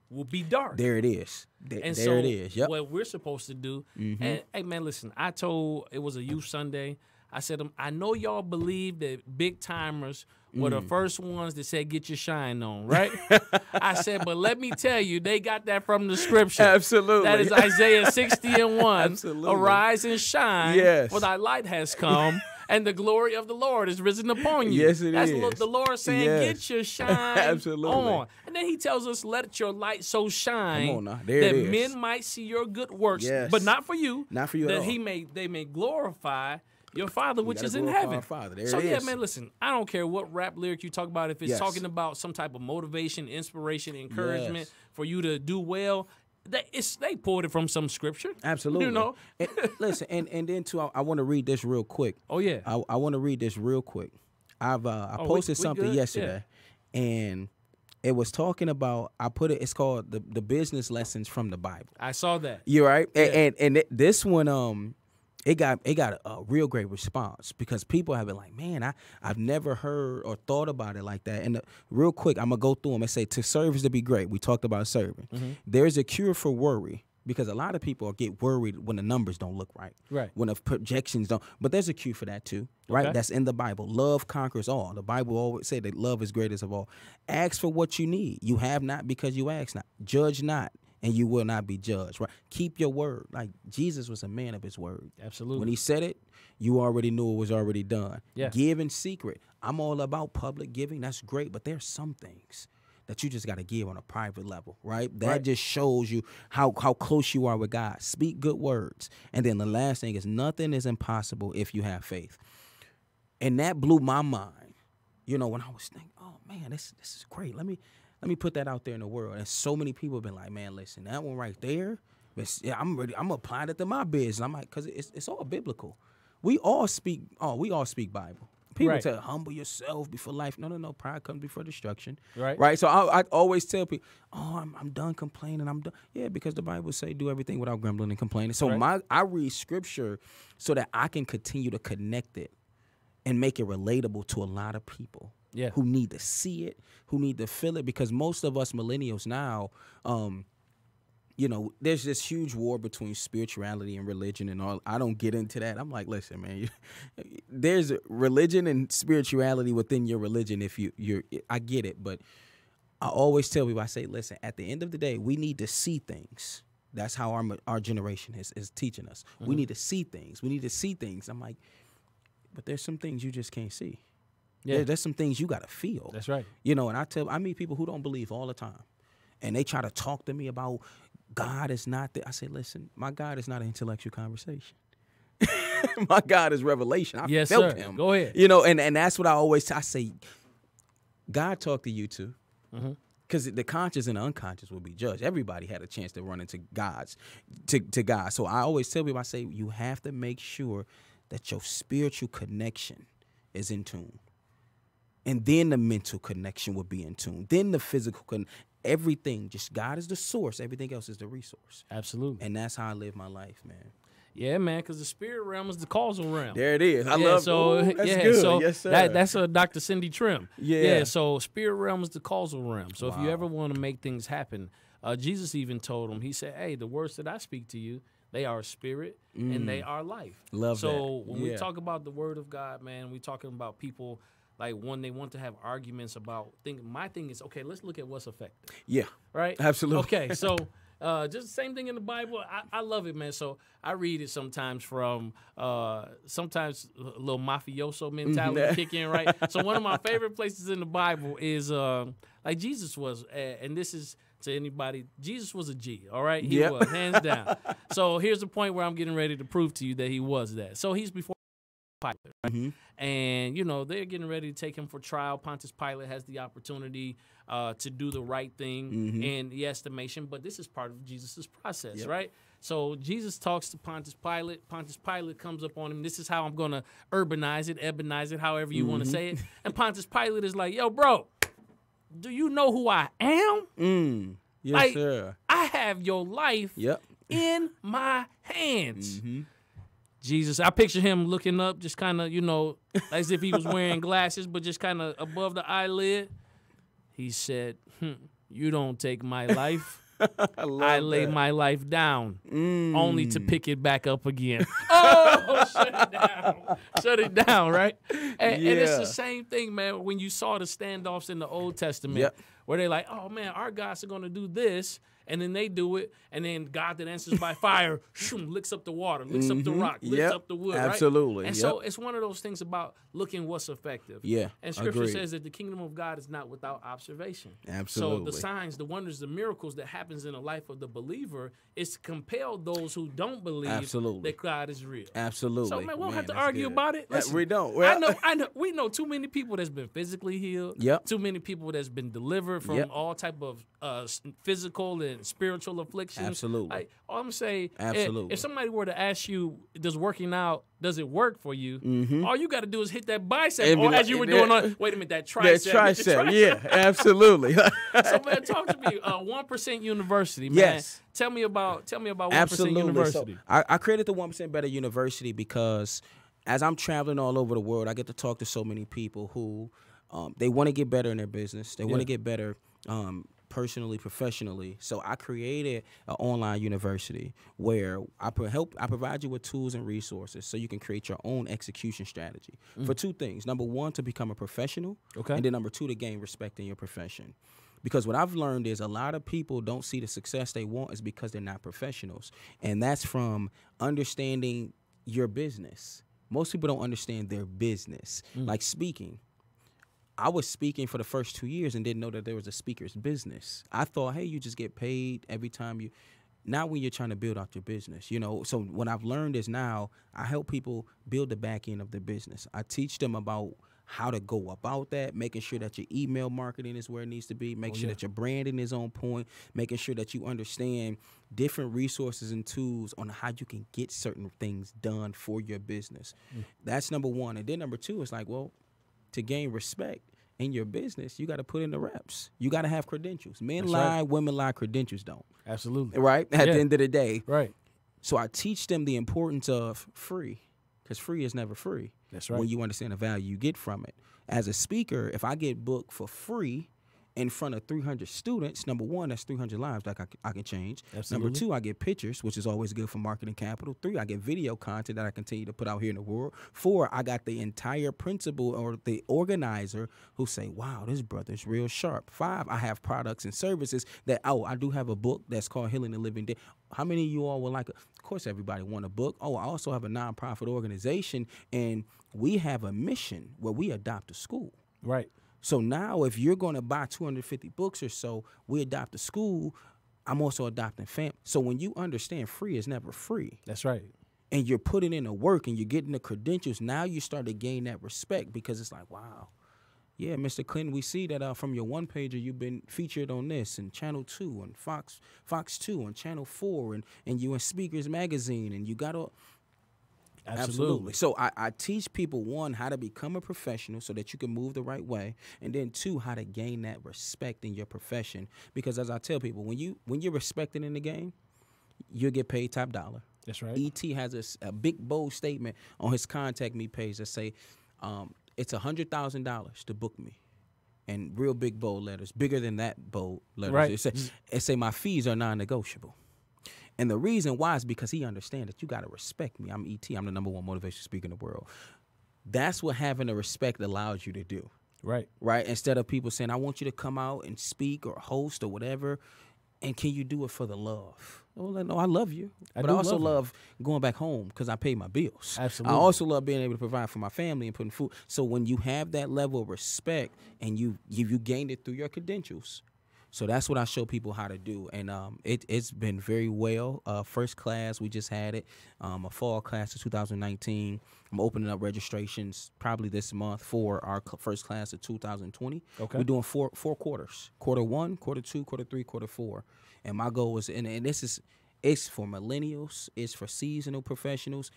will be dark. there it is. There, And there so it is. Yep. Mm-hmm. what we're supposed to do, and hey man, listen, I told it was a youth Sunday. I said, um, I know y'all believe that Big Tymers were Mm. the first ones that said get your shine on, right? I said, but let me tell you, they got that from the scripture. Absolutely. That is Isaiah 60 and 1. Absolutely. Arise and shine, Yes. for thy light has come. And the glory of the Lord is risen upon you. Yes, it That's is. the Lord saying, Yes. "Get your shine Absolutely. on." And then He tells us, "Let your light so shine on now. There that men might see your good works, Yes. but not for you, Not for you at that. He may they may glorify." Your father, which is in heaven. our Father. There so yeah, is. man. Listen, I don't care what rap lyric you talk about. If it's Yes. talking about some type of motivation, inspiration, encouragement Yes. for you to do well, they it's they pulled it from some scripture. Absolutely. You know. And, listen, and and then too, I, I want to read this real quick. Oh yeah. I, I want to read this real quick. I've uh, I Oh, posted we something good? yesterday, and it was talking about. I put it. It's called the the business lessons from the Bible. I saw that. You're right? And Yeah. and, and it, this one um. It got it got a, a real great response because people have been like, man, I I've never heard or thought about it like that. And uh, real quick, I'm gonna go through them and say to serve is to be great. We talked about serving. Mm-hmm. There's a cure for worry because a lot of people get worried when the numbers don't look right, Right. When the projections don't. But there's a cure for that too, right? Okay. That's in the Bible. Love conquers all. The Bible always say that love is greatest of all. Ask for what you need. You have not because you ask not. Judge not, and you will not be judged. Right? Keep your word. Like Jesus was a man of his word. Absolutely. When he said it, you already knew it was already done. Yeah. Give in secret. I'm all about public giving. That's great, but there's some things that you just got to give on a private level, right? That Right. just shows you how how close you are with God. Speak good words. And then the last thing is nothing is impossible if you have faith. And that blew my mind. You know, when I was thinking, oh man, this this is great. Let me let me put that out there in the world. And so many people have been like, man, listen, that one right there, yeah, I'm ready. I'm applying it to my business. I'm like, cause it's it's all biblical. We all speak. Oh, we all speak Bible. People Right. tell humble yourself before life. No, no, no. Pride comes before destruction. Right. Right. So I, I always tell people, oh, I'm, I'm done complaining. I'm done. Yeah, because the Bible say do everything without grumbling and complaining. So Right. my I read scripture so that I can continue to connect it and make it relatable to a lot of people Yeah. who need to see it, who need to feel it. Because most of us millennials now, um, you know, there's this huge war between spirituality and religion and all. I don't get into that. I'm like, listen, man, there's religion and spirituality within your religion. If you, you're, I get it, but I always tell people, I say, listen, at the end of the day, we need to see things. That's how our our generation is is teaching us. We need to see things. We need to see things. I'm like, but there's some things you just can't see. Yeah. There- there's some things you got to feel. That's right. You know, and I tell I meet people who don't believe all the time. And they try to talk to me about God is not there. I say, listen, my God is not an intellectual conversation. my God is revelation. I Yes, felt sir. him. Go ahead. You know, and, and that's what I always I say, God talked to you too. Mm-hmm. Because the conscious and the unconscious will be judged. Everybody had a chance to run into God's to, to God. So I always tell people, I say, you have to make sure that your spiritual connection is in tune and then the mental connection would be in tune. Then the physical con everything. Just God is the source. Everything else is the resource. Absolutely. And that's how I live my life, man. Yeah, man, because the spirit realm is the causal realm. There it is. I yeah, love. so Ooh, that's yeah, good. so yes, sir. that that's a Dr. Cindy Trimm. Yeah. yeah. so spirit realm is the causal realm. So if you ever want to make things happen, uh, Jesus even told him. He said, "Hey, the words that I speak to you, they are spirit and they are life." Mm. Love so that. when we talk about the word of God, man, we're talking about people like when they want to have arguments about thing. My thing is, okay, let's look at what's effective yeah. right? Absolutely. Okay, so uh, just the same thing in the Bible. I, I love it, man. So I read it sometimes from uh, sometimes a little mafioso mentality kick in, right? So one of my favorite places in the Bible is um, like Jesus was, and this is to anybody. Jesus was a G, all right? He Yep. was hands down. so here's the point where I'm getting ready to prove to you that he was that. So he's before. Pilate, right? And you know they're getting ready to take him for trial. Pontius Pilate has the opportunity uh, to do the right thing in the estimation, but this is part of Jesus' process, right? So Jesus talks to Pontius Pilate. Pontius Pilate comes up on him. This is how I'm going to urbanize it, ebonize it, however you want to say it. And Pontius Pilate is like, "Yo, bro, do you know who I am? Mm. Yes, Like- sir. I have your life Yep. in my hands." Jesus, I picture him looking up, just kind of, you know, as if he was wearing glasses, but just kind of above the eyelid. He said, hmm, "You don't take my life." I I lay my life down only to pick it back up again. oh, shut it down. Shut it down, right? And, and it's the same thing, man, when you saw the standoffs in the Old Testament Yep. where they're like, oh, man, our guys are going to do this. And then they do it, and then God that answers by fire, shoom, licks up the water, licks up the rock, licks Yep. up the wood. right? Absolutely. And so it's one of those things about looking what's effective. Yeah, And Scripture agreed. says that the kingdom of God is not without observation. Absolutely. So the signs, the wonders, the miracles that happens in the life of the believer is to compel those who don't believe Absolutely. that God is real. Absolutely. So man, we don't have to argue good. about it. Listen, we don't. I know, I know. We know too many people that's been physically healed. Yep. Too many people that's been delivered from Yep. all type of uh, physical and spiritual afflictions. Absolutely. Like, all I'm saying, if- Absolutely. If, somebody were to ask you, does working out does it work for you? All you got to do is hit that bicep, And or like- as you were Mm-hmm. doing on. Wait a minute, that tricep. That the tricep. Yeah, absolutely. so man, talk to me. Uh, One Percent University, man. Yes. Tell me about tell me about One Percent Absolutely. University. So I, I created the One Percent Better University because as I'm traveling all over the world, I get to talk to so many people who um, they want to get better in their business. They want to get better um, personally, professionally. So I created an online university where I help. I provide you with tools and resources so you can create your own execution strategy for two things. Number one, to become a professional. Mm. Okay. And then number two, to gain respect in your profession. Because what I've learned is a lot of people don't see the success they want is because they're not professionals. And that's from understanding your business. Most people don't understand their business. Like speaking. I was speaking for the first two years and didn't know that there was a speaker's business. I thought, hey, you just get paid every time you. Not when you're trying to build out your business, you know. So what I've learned is now I help people build the back end of their business. I teach them about how to go about that, making sure that your email marketing is where it needs to be, make oh, sure that your branding is on point, making sure that you understand different resources and tools on how you can get certain things done for your business. Mm. That's number one. And then number two is like, well, to gain respect in your business, you got to put in the reps. You got to have credentials. Men That's lie, right. women lie, credentials don't. Absolutely. Right? At Yeah. the end of the day. Right. So I teach them the importance of free because free is never free. That's right. When you understand the value you get from it. As a speaker, if I get booked for free in front of 300 students, number one, that's 300 lives that I can change. Number two, I get pictures, which is always good for marketing capital. Three, I get video content that I continue to put out here in the world. Four, I got the entire principal or the organizer who say, wow, this brother's real sharp. Five, I have products and services that, oh, I do have a book that's called Healing the Living Dead. How many of you all would like, a, of course, everybody want a book. Oh, I also have a nonprofit organization and we have a mission where we adopt a school. Right. So now, if you're going to buy 250 books or so, we adopt a school. I'm also adopting fam. So when you understand free is never free, That's right. and you're putting in the work and you're getting the credentials, now you start to gain that respect because it's like, wow, yeah, Mr. Clinton, we see that uh, from your one pager, you've been featured on this and Channel Two and Fox, Fox Two and Channel Four, and and you in Speakers Magazine, and you got all. Absolutely. So I, I teach people one how to become a professional so that you can move the right way, and then two how to gain that respect in your profession. Because as I tell people, when you when you're respected in the game, you'll get paid top dollar. That's right. ET has a, a big bold statement on his contact me page that say, um, "It's a hundred thousand dollars to book me." And real big bold letters, bigger than that bold letters. Right. It say, it say my fees are non-negotiable. And the reason why is because he understands that you got to respect me. I'm ET. I'm the number one motivation speaker in the world. That's what having the respect allows you to do, Right. right? Instead of people saying, I want you to come out and speak or host or whatever, and can you do it for the love? Well, no, I love you, I but I also love love going back home because I pay my bills. Absolutely. I also love being able to provide for my family and putting food. So when you have that level of respect and you you, you gained it through your credentials, So that's what I show people how to do, and um, it, it's been very well. Uh, first class, we just had it, um, a fall class of 2019. I'm opening up registrations probably this month for our first class of 2020. Okay. we're doing four four quarters: quarter one, quarter two, quarter three, quarter four. And my goal is, and, and this is, it's for millennials, it's for seasonal professionals,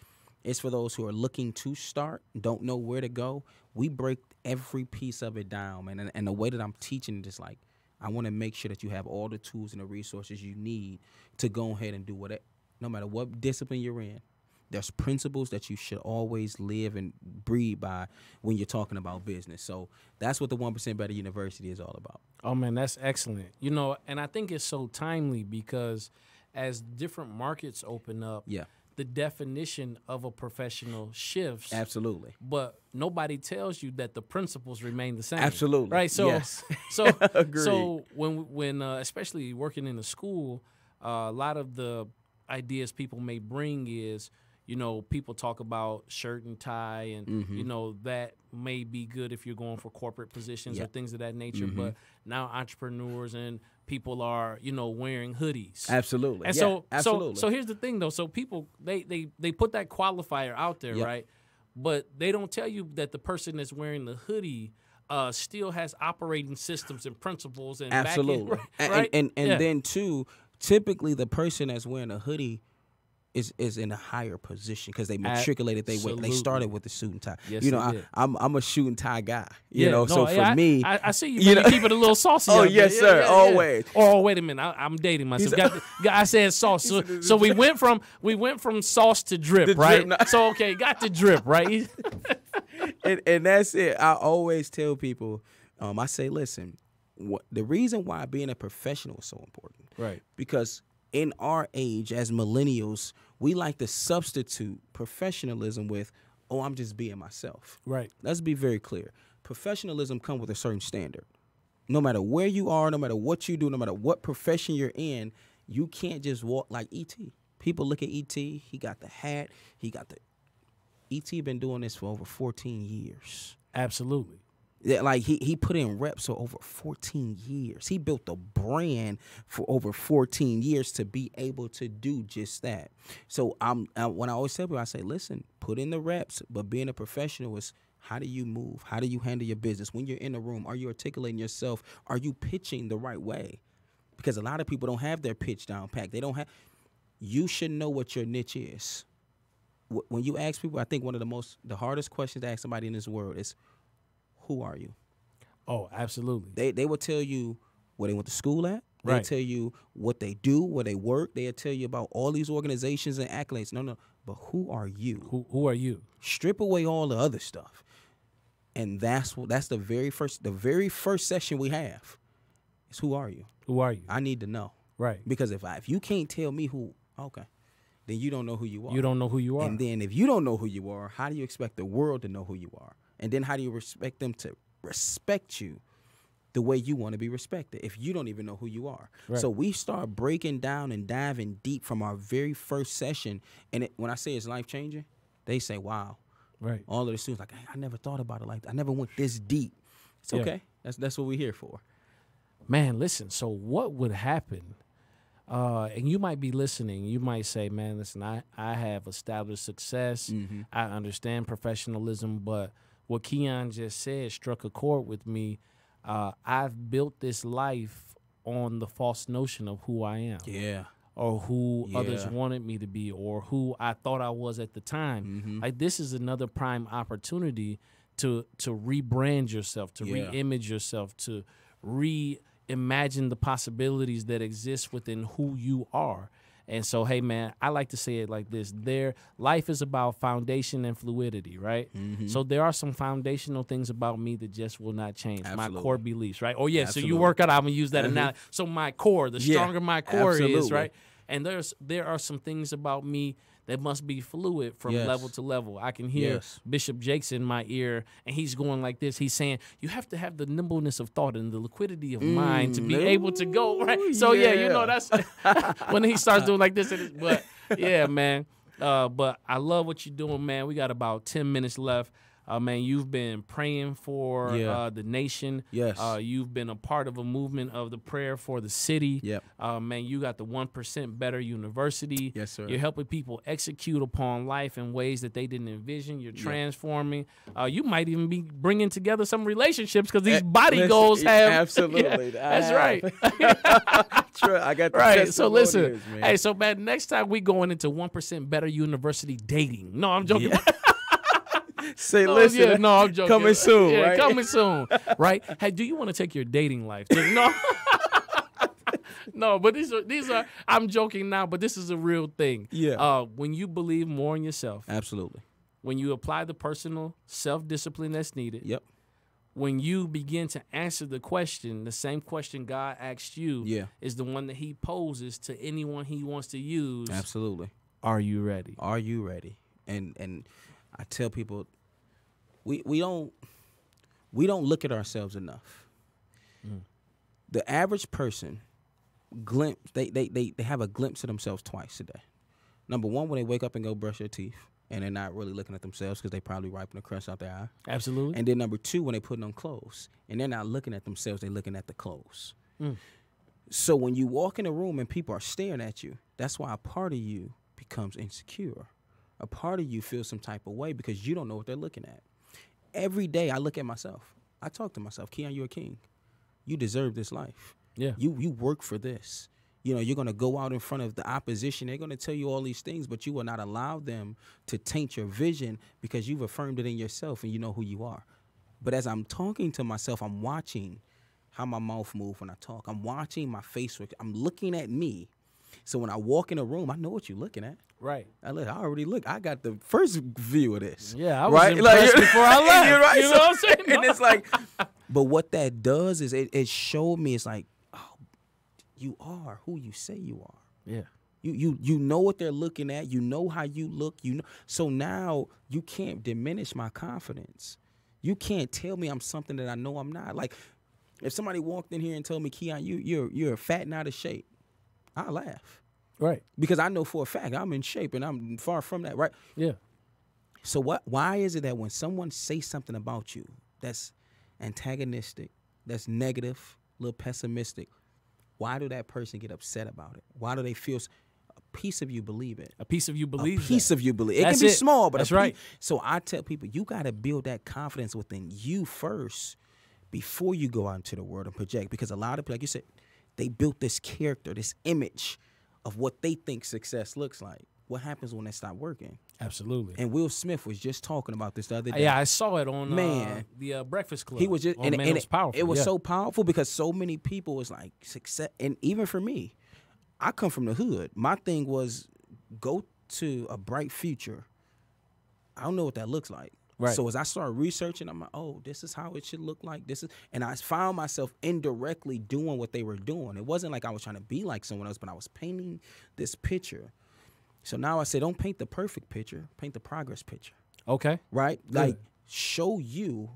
it's for those who are looking to start, don't know where to go. We break every piece of it down, man. And, and the way that I'm teaching it is like, I want to make sure that you have all the tools and the resources you need to go ahead and do whatever, no matter what discipline you're in. There's principles that you should always live and breathe by when you're talking about business. So that's what the One Percent Better University is all about. Oh man, that's excellent. You know, and I think it's so timely because as different markets open up, Yeah, the definition of a professional shifts. absolutely. But nobody tells you that the principles remain the same. Absolutely. Right. So Yes. so so when when uh, especially working in a school, uh, a lot of the ideas people may bring is you know people talk about shirt and tie and Mm-hmm. you know that may be good if you're going for corporate positions or Mm-hmm. things of that nature but now entrepreneurs and people are you know wearing hoodies Absolutely. and Yeah, so, absolutely. so, so here's the thing, though. So people they they they put that qualifier out there, Yep. right? But they don't tell you that the person that's wearing the hoodie uh, still has operating systems and principles and back end- Absolutely. And, right? and and, Yeah. then too, typically the person that's wearing a hoodie is is in a higher position because they matriculated they went they started with the suit and tie. Yes, you know, I, did. I'm I'm a suit and tie guy. You Yeah, know, no, so for yeah, I- me, I, I see you, you know- keep it a little saucy. Oh, yes, sir, always. Oh, wait a minute. I, I'm dating myself. Got, got- I said sauce. So, so we went from we went from sauce to drip, The right? drip. So okay, got the drip, right? and, and that's it. I always tell people, um, I say, listen, what the reason why being a professional is so important, Right. Because in our age as millennials, we like to substitute professionalism with, oh, I'm just being myself. Right. Let's be very clear. Professionalism comes with a certain standard. No matter where you are, no matter what you do, no matter what profession you're in, you can't just walk like ET. People look at ET, he got the hat, he got the ET been doing this for over 14 years. Absolutely. Yeah, like he he put in reps for over 14 years. He built a brand for over 14 years to be able to do just that. So I'm I, when I always tell people, I say, listen, put in the reps, but being a professional is how do you move? How do you handle your business when you're in the room? Are you articulating yourself? Are you pitching the right way? Because a lot of people don't have their pitch down packed. They don't have. You should know what your niche is. When you ask people, I think one of the most the hardest questions to ask somebody in this world is, who are you? Oh, absolutely. They they will tell you where they went to school at. They'll Right. tell you what they do, where they work. They'll tell you about all these organizations and accolades. No, no. But who are you? Who who are you? Strip away all the other stuff. And that's what that's the very first the very first session we have. Is who are you? Who are you? I need to know. Right. Because if I if you can't tell me who okay, then you don't know who you are. You don't know who you are. And then if you don't know who you are, how do you expect the world to know who you are? And then how do you respect them to respect you the way you want to be respected if you don't even know who you are? Right. So we start breaking down and diving deep from our very first session. And it, when I say it's life changing, they say, wow. right. All of the students like, I never thought about it like that. I never went this deep. It's Yeah. okay. That's that's what we're here for. Man, listen. So what would happen? Uh, and you might be listening. You might say, "Man, listen. I I have established success. Mm-hmm. I understand professionalism, but what Keyon just said struck a chord with me. Uh, I've built this life on the false notion of who I am." Yeah. or who others wanted me to be or who I thought I was at the time. Mm-hmm. Like this is another prime opportunity to to rebrand yourself, to Yeah. reimage yourself, to reimagine the possibilities that exist within who you are. And so, hey man, I like to say it like this: there, life is about foundation and fluidity, right? Mm-hmm. So there are some foundational things about me that just will not change. My core beliefs, right? Oh yeah, so you work out. I'm gonna use that Mhm. analogy. So my core, the Yeah, stronger my core is, right? And there's there are some things about me that must be fluid from Yes. level to level. I can hear Yes. Bishop Jakes in my ear, and he's going like this. He's saying, "You have to have the nimbleness of thought and the liquidity of mind to be Mm, able to go right." So yeah, you know that's when he starts doing like this. But yeah, man. Uh, but I love what you're doing, man. We got about ten minutes left. Uh, man, you've been praying for Yeah. uh, the nation. Yes. Uh, you've been a part of a movement of the prayer for the city. Yep. Uh, man, you got the one percent better university. Yes, sir. You're helping people execute upon life in ways that they didn't envision. You're transforming. Uh, you might even be bringing together some relationships because these Eh, body listen, goals have absolutely. Yeah, that's right. True, I got Right. So listen, hey, so man, next time we going into one percent better university dating. No, I'm joking. Say, listen, yeah, no, I'm joking. coming soon, yeah, right? Coming soon, right? Hey, do you want to take your dating life? No, no, but these are these are. I'm joking now, but this is a real thing. Yeah. Uh, when you believe more in yourself, Absolutely. when you apply the personal self discipline that's needed, Yep. when you begin to answer the question, the same question God asked you, Yeah. is the one that He poses to anyone He wants to use. Absolutely. Are you ready? Are you ready? And and I tell people, we we don't we don't look at ourselves enough. The average person glimpse they, they they they have a glimpse of themselves twice a day. Number one, when they wake up and go brush their teeth, and they're not really looking at themselves because they probably wiping the crust out their eye. Absolutely. And then number two, when they putting on clothes, and they're not looking at themselves, they're looking at the clothes. Mm. So when you walk in a room and people are staring at you, that's why a part of you becomes insecure. A part of you feels some type of way because you don't know what they're looking at. Every day I look at myself. I talk to myself, Keyon, you're a king. You deserve this life. Yeah. You you work for this. You know, you're gonna go out in front of the opposition. They're gonna tell you all these things, but you will not allow them to taint your vision because you've affirmed it in yourself and you know who you are. But as I'm talking to myself, I'm watching how my mouth moves when I talk. I'm watching my face. I'm looking at me. So when I walk in a room, I know what you're looking at. right. I look. I already look. I got the first view of this. Yeah, I was right? impressed before I left. You're right. You know So- what I'm saying? And it's like, but what that does is it, it showed me. It's like, oh, you are who you say you are. Yeah. You you you know what they're looking at. You know how you look. You know. So now you can't diminish my confidence. You can't tell me I'm something that I know I'm not. Like if somebody walked in here and told me, Keyon, you you're you're fat and out of shape, I laugh Right. because I know for a fact I'm in shape and I'm far from that. Right. Yeah. So what? Why is it that when someone says something about you that's antagonistic, that's negative, a little pessimistic, why do that person get upset about it? Why do they feel a piece of you believe it? A piece of you believes a piece that. of you believe it That's can be it. small, but That's right. So I tell people you got to build that confidence within you first before you go out into the world and project. Because a lot of people, like you said, they built this character, this image of what they think success looks like. What happens when they stop working? Absolutely. And Will Smith was just talking about this the other day. yeah, I saw it on uh, Man. the uh, Breakfast Club. He was just and, Man, and it was powerful. It was yeah. so powerful because so many people was like success, and even for me, I come from the hood. My thing was go to a bright future. I don't know what that looks like. Right. So as I started researching, I'm like, oh, this is how it should look like. This is, and I found myself indirectly doing what they were doing. It wasn't like I was trying to be like someone else, but I was painting this picture. So now I say, don't paint the perfect picture, paint the progress picture Okay. right? Like show you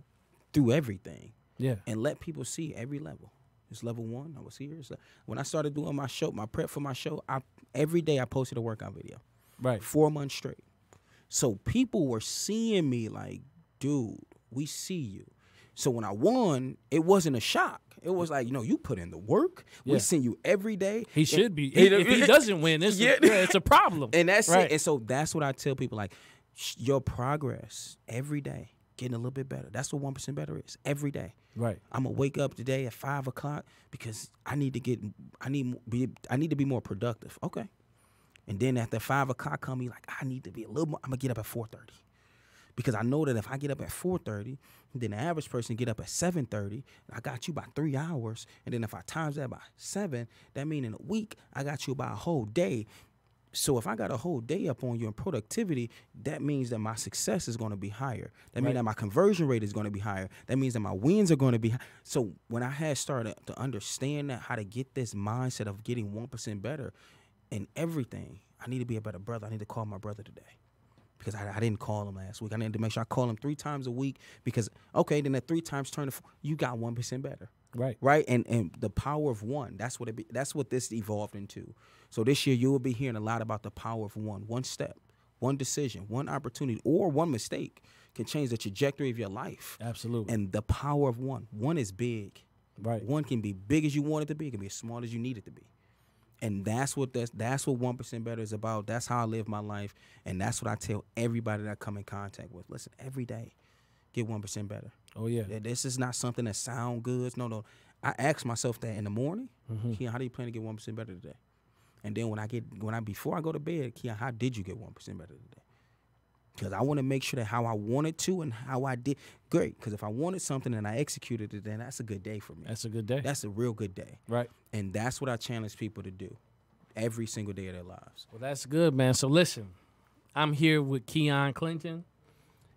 through everything Yeah. and let people see every level. It's level one. I was here. When I started doing my show, my prep for my show, I every day I posted a workout video, Right. four months straight. So people were seeing me like, dude, we see you. So when I won, it wasn't a shock. It was like, you know, you put in the work. Yeah. We send you every day. He should be. He- if he doesn't win, it's, Yeah. yeah. it's a problem. and that's right. it. And so that's what I tell people like your progress every day, getting a little bit better. That's what one percent better is every day. Right. I'm gonna wake up today at five o'clock because I need to get I need be I need to be more productive. Okay. And then after five o'clock come, me like I need to be a little more. I'm gonna get up at four thirty because I know that if I get up at four thirty, then the average person get up at seven thirty. I got you by three hours, and then if I times that by seven, that means in a week I got you by a whole day. So if I got a whole day up on you in productivity, that means that my success is going to be higher. That means that my conversion rate is going to be higher. That means that my wins are going to be high. So when I had started to understand that how to get this mindset of getting one percent better in everything, I need to be a better brother. I need to call my brother today because I, I didn't call him last week. I need to make sure I call him three times a week because okay, then that three times turn to four, you got one percent better Right. right? And and the power of one. That's what it. Be, that's what this evolved into. So this year you will be hearing a lot about the power of one. One step, one decision, one opportunity, or one mistake can change the trajectory of your life. Absolutely. And the power of one. One is big. right. One can be big as you want it to be. It can be as small as you need it to be. And that's what that's that's what one percent better is about. That's how I live my life, and that's what I tell everybody that I come in contact with. Listen, every day, get one percent better. Oh yeah. This is not something that sound good. No, no. I ask myself that in the morning. Mm-hmm. Keyon, how do you plan to get one percent better today? And then when I get when I before I go to bed, Keyon, how did you get one percent better today? Because I want to make sure that how I wanted to and how I did great. Because if I wanted something and I executed it, then that's a good day for me. That's a good day. That's a real good day. right. And that's what I challenge people to do every single day of their lives. Well, that's good, man. So listen, I'm here with Keyon Clinton,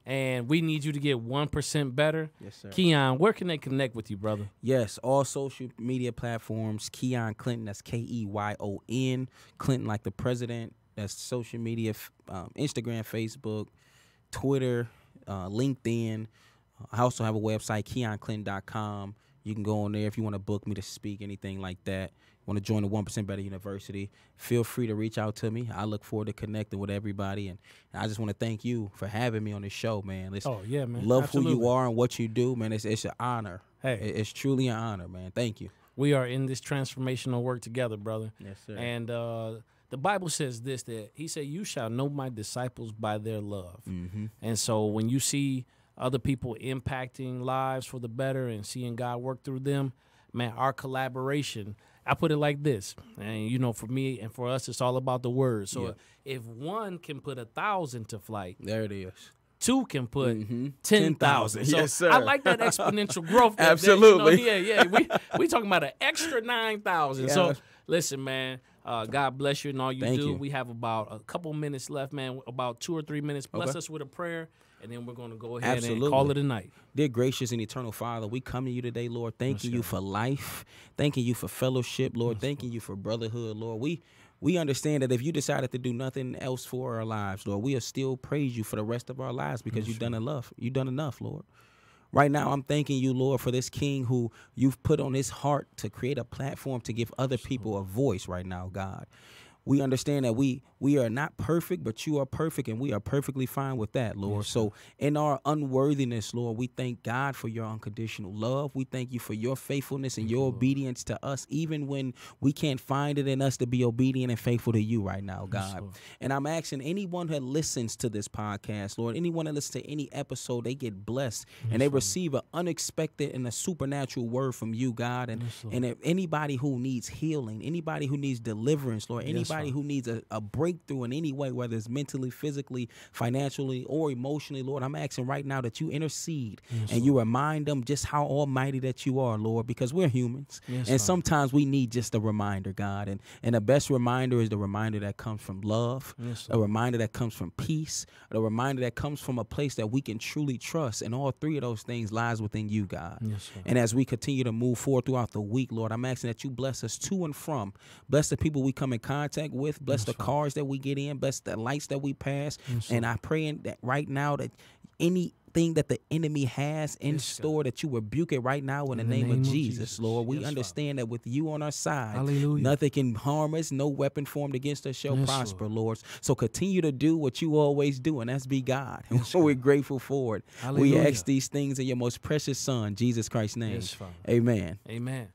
and we need you to get one percent better. Yes, sir. Keyon, where can they connect with you, brother? Yes, all social media platforms. Keyon Clinton, that's K E Y O N. Clinton, like the president. That's social media, um, Instagram, Facebook, Twitter, uh, LinkedIn. I also have a website, keyonclinton.com. You can go on there if you want to book me to speak, anything like that. Want to join the 1% Better University, feel free to reach out to me. I look forward to connecting with everybody. And I just want to thank you for having me on this show, man. Listen, Oh yeah, man. love who you are and what you do, man. It's, it's an honor. Hey. It- It's truly an honor, man. Thank you. We are in this transformational work together, brother. Yes, sir. And uh, the Bible says this: that He said, "You shall know my disciples by their love." mm-hmm. And so when you see other people impacting lives for the better and seeing God work through them, man, our collaboration, I put it like this. And you know, for me and for us, it's all about the word. So Yeah. if one can put a thousand to flight, There it is. two can put Mhm. 10,000. 10,000. So Yes, sir. I like that exponential growth. that- that, you know, Absolutely. yeah, yeah. We we talking about an extra 9,000. So listen, man, uh, God bless you and all you Thank do. you. We have about a couple minutes left, man, about two or three minutes. Bless Okay. us with a prayer, and then we're going to go ahead and call it a night. Dear gracious and eternal Father, we come to you today, Lord, thanking you for life, thanking you for fellowship, Lord, thanking you for brotherhood, Lord. We we understand that if you decided to do nothing else for our lives, Lord, we'll still praise you for the rest of our lives because you've done enough. You've done enough, Lord. Right now, I'm thanking you, Lord, for this king who you've put on his heart to create a platform to give other people a voice right now, God. We understand that we we are not perfect, but you are perfect, and we are perfectly fine with that, Lord. so in our unworthiness, Lord, we thank God for your unconditional love. We thank you for your faithfulness and your obedience to us, even when we can't find it in us to be obedient and faithful to you right now, God. And I'm asking anyone that listens to this podcast, Lord, anyone that listens to any episode, they get blessed and they receive an unexpected and a supernatural word from you, God. And and if anybody who needs healing, anybody who needs deliverance, Lord, anybody who needs a, a breakthrough in any way, whether it's mentally, physically, financially, or emotionally, Lord, I'm asking right now that you intercede and you remind them just how almighty that you are, Lord, because we're humans. and sometimes we need just a reminder, God. And and the best reminder is the reminder that comes from love, a reminder that comes from peace, a reminder that comes from a place that we can truly trust. And all three of those things lies within you, God. and as we continue to move forward throughout the week, Lord, I'm asking that you bless us to and from. Bless the people we come in contact with. Bless the cars that we get in. Bless the lights that we pass. and I pray in that right now that anything that the enemy has in store, that you rebuke it right now in, the, name, of Jesus, Lord. We understand that with you on our side, Hallelujah. nothing can harm us. No weapon formed against us shall prosper, Lord. So continue to do what you always do, and that's be God. And we're grateful for it. We Hallelujah. ask these things in your most precious Son, Jesus Christ's name. Yes, Amen. Amen.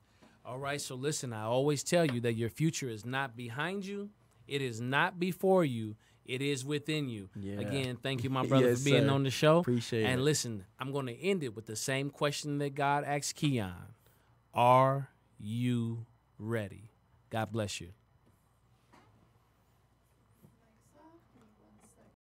All right, so listen, I always tell you that your future is not behind you, it is not before you, it is within you. Yeah. Again, thank you, my brother, Yes, for being sir. on the show. Appreciate and it. listen, I'm going to end it with the same question that God asked Keyon Are you ready? God bless you.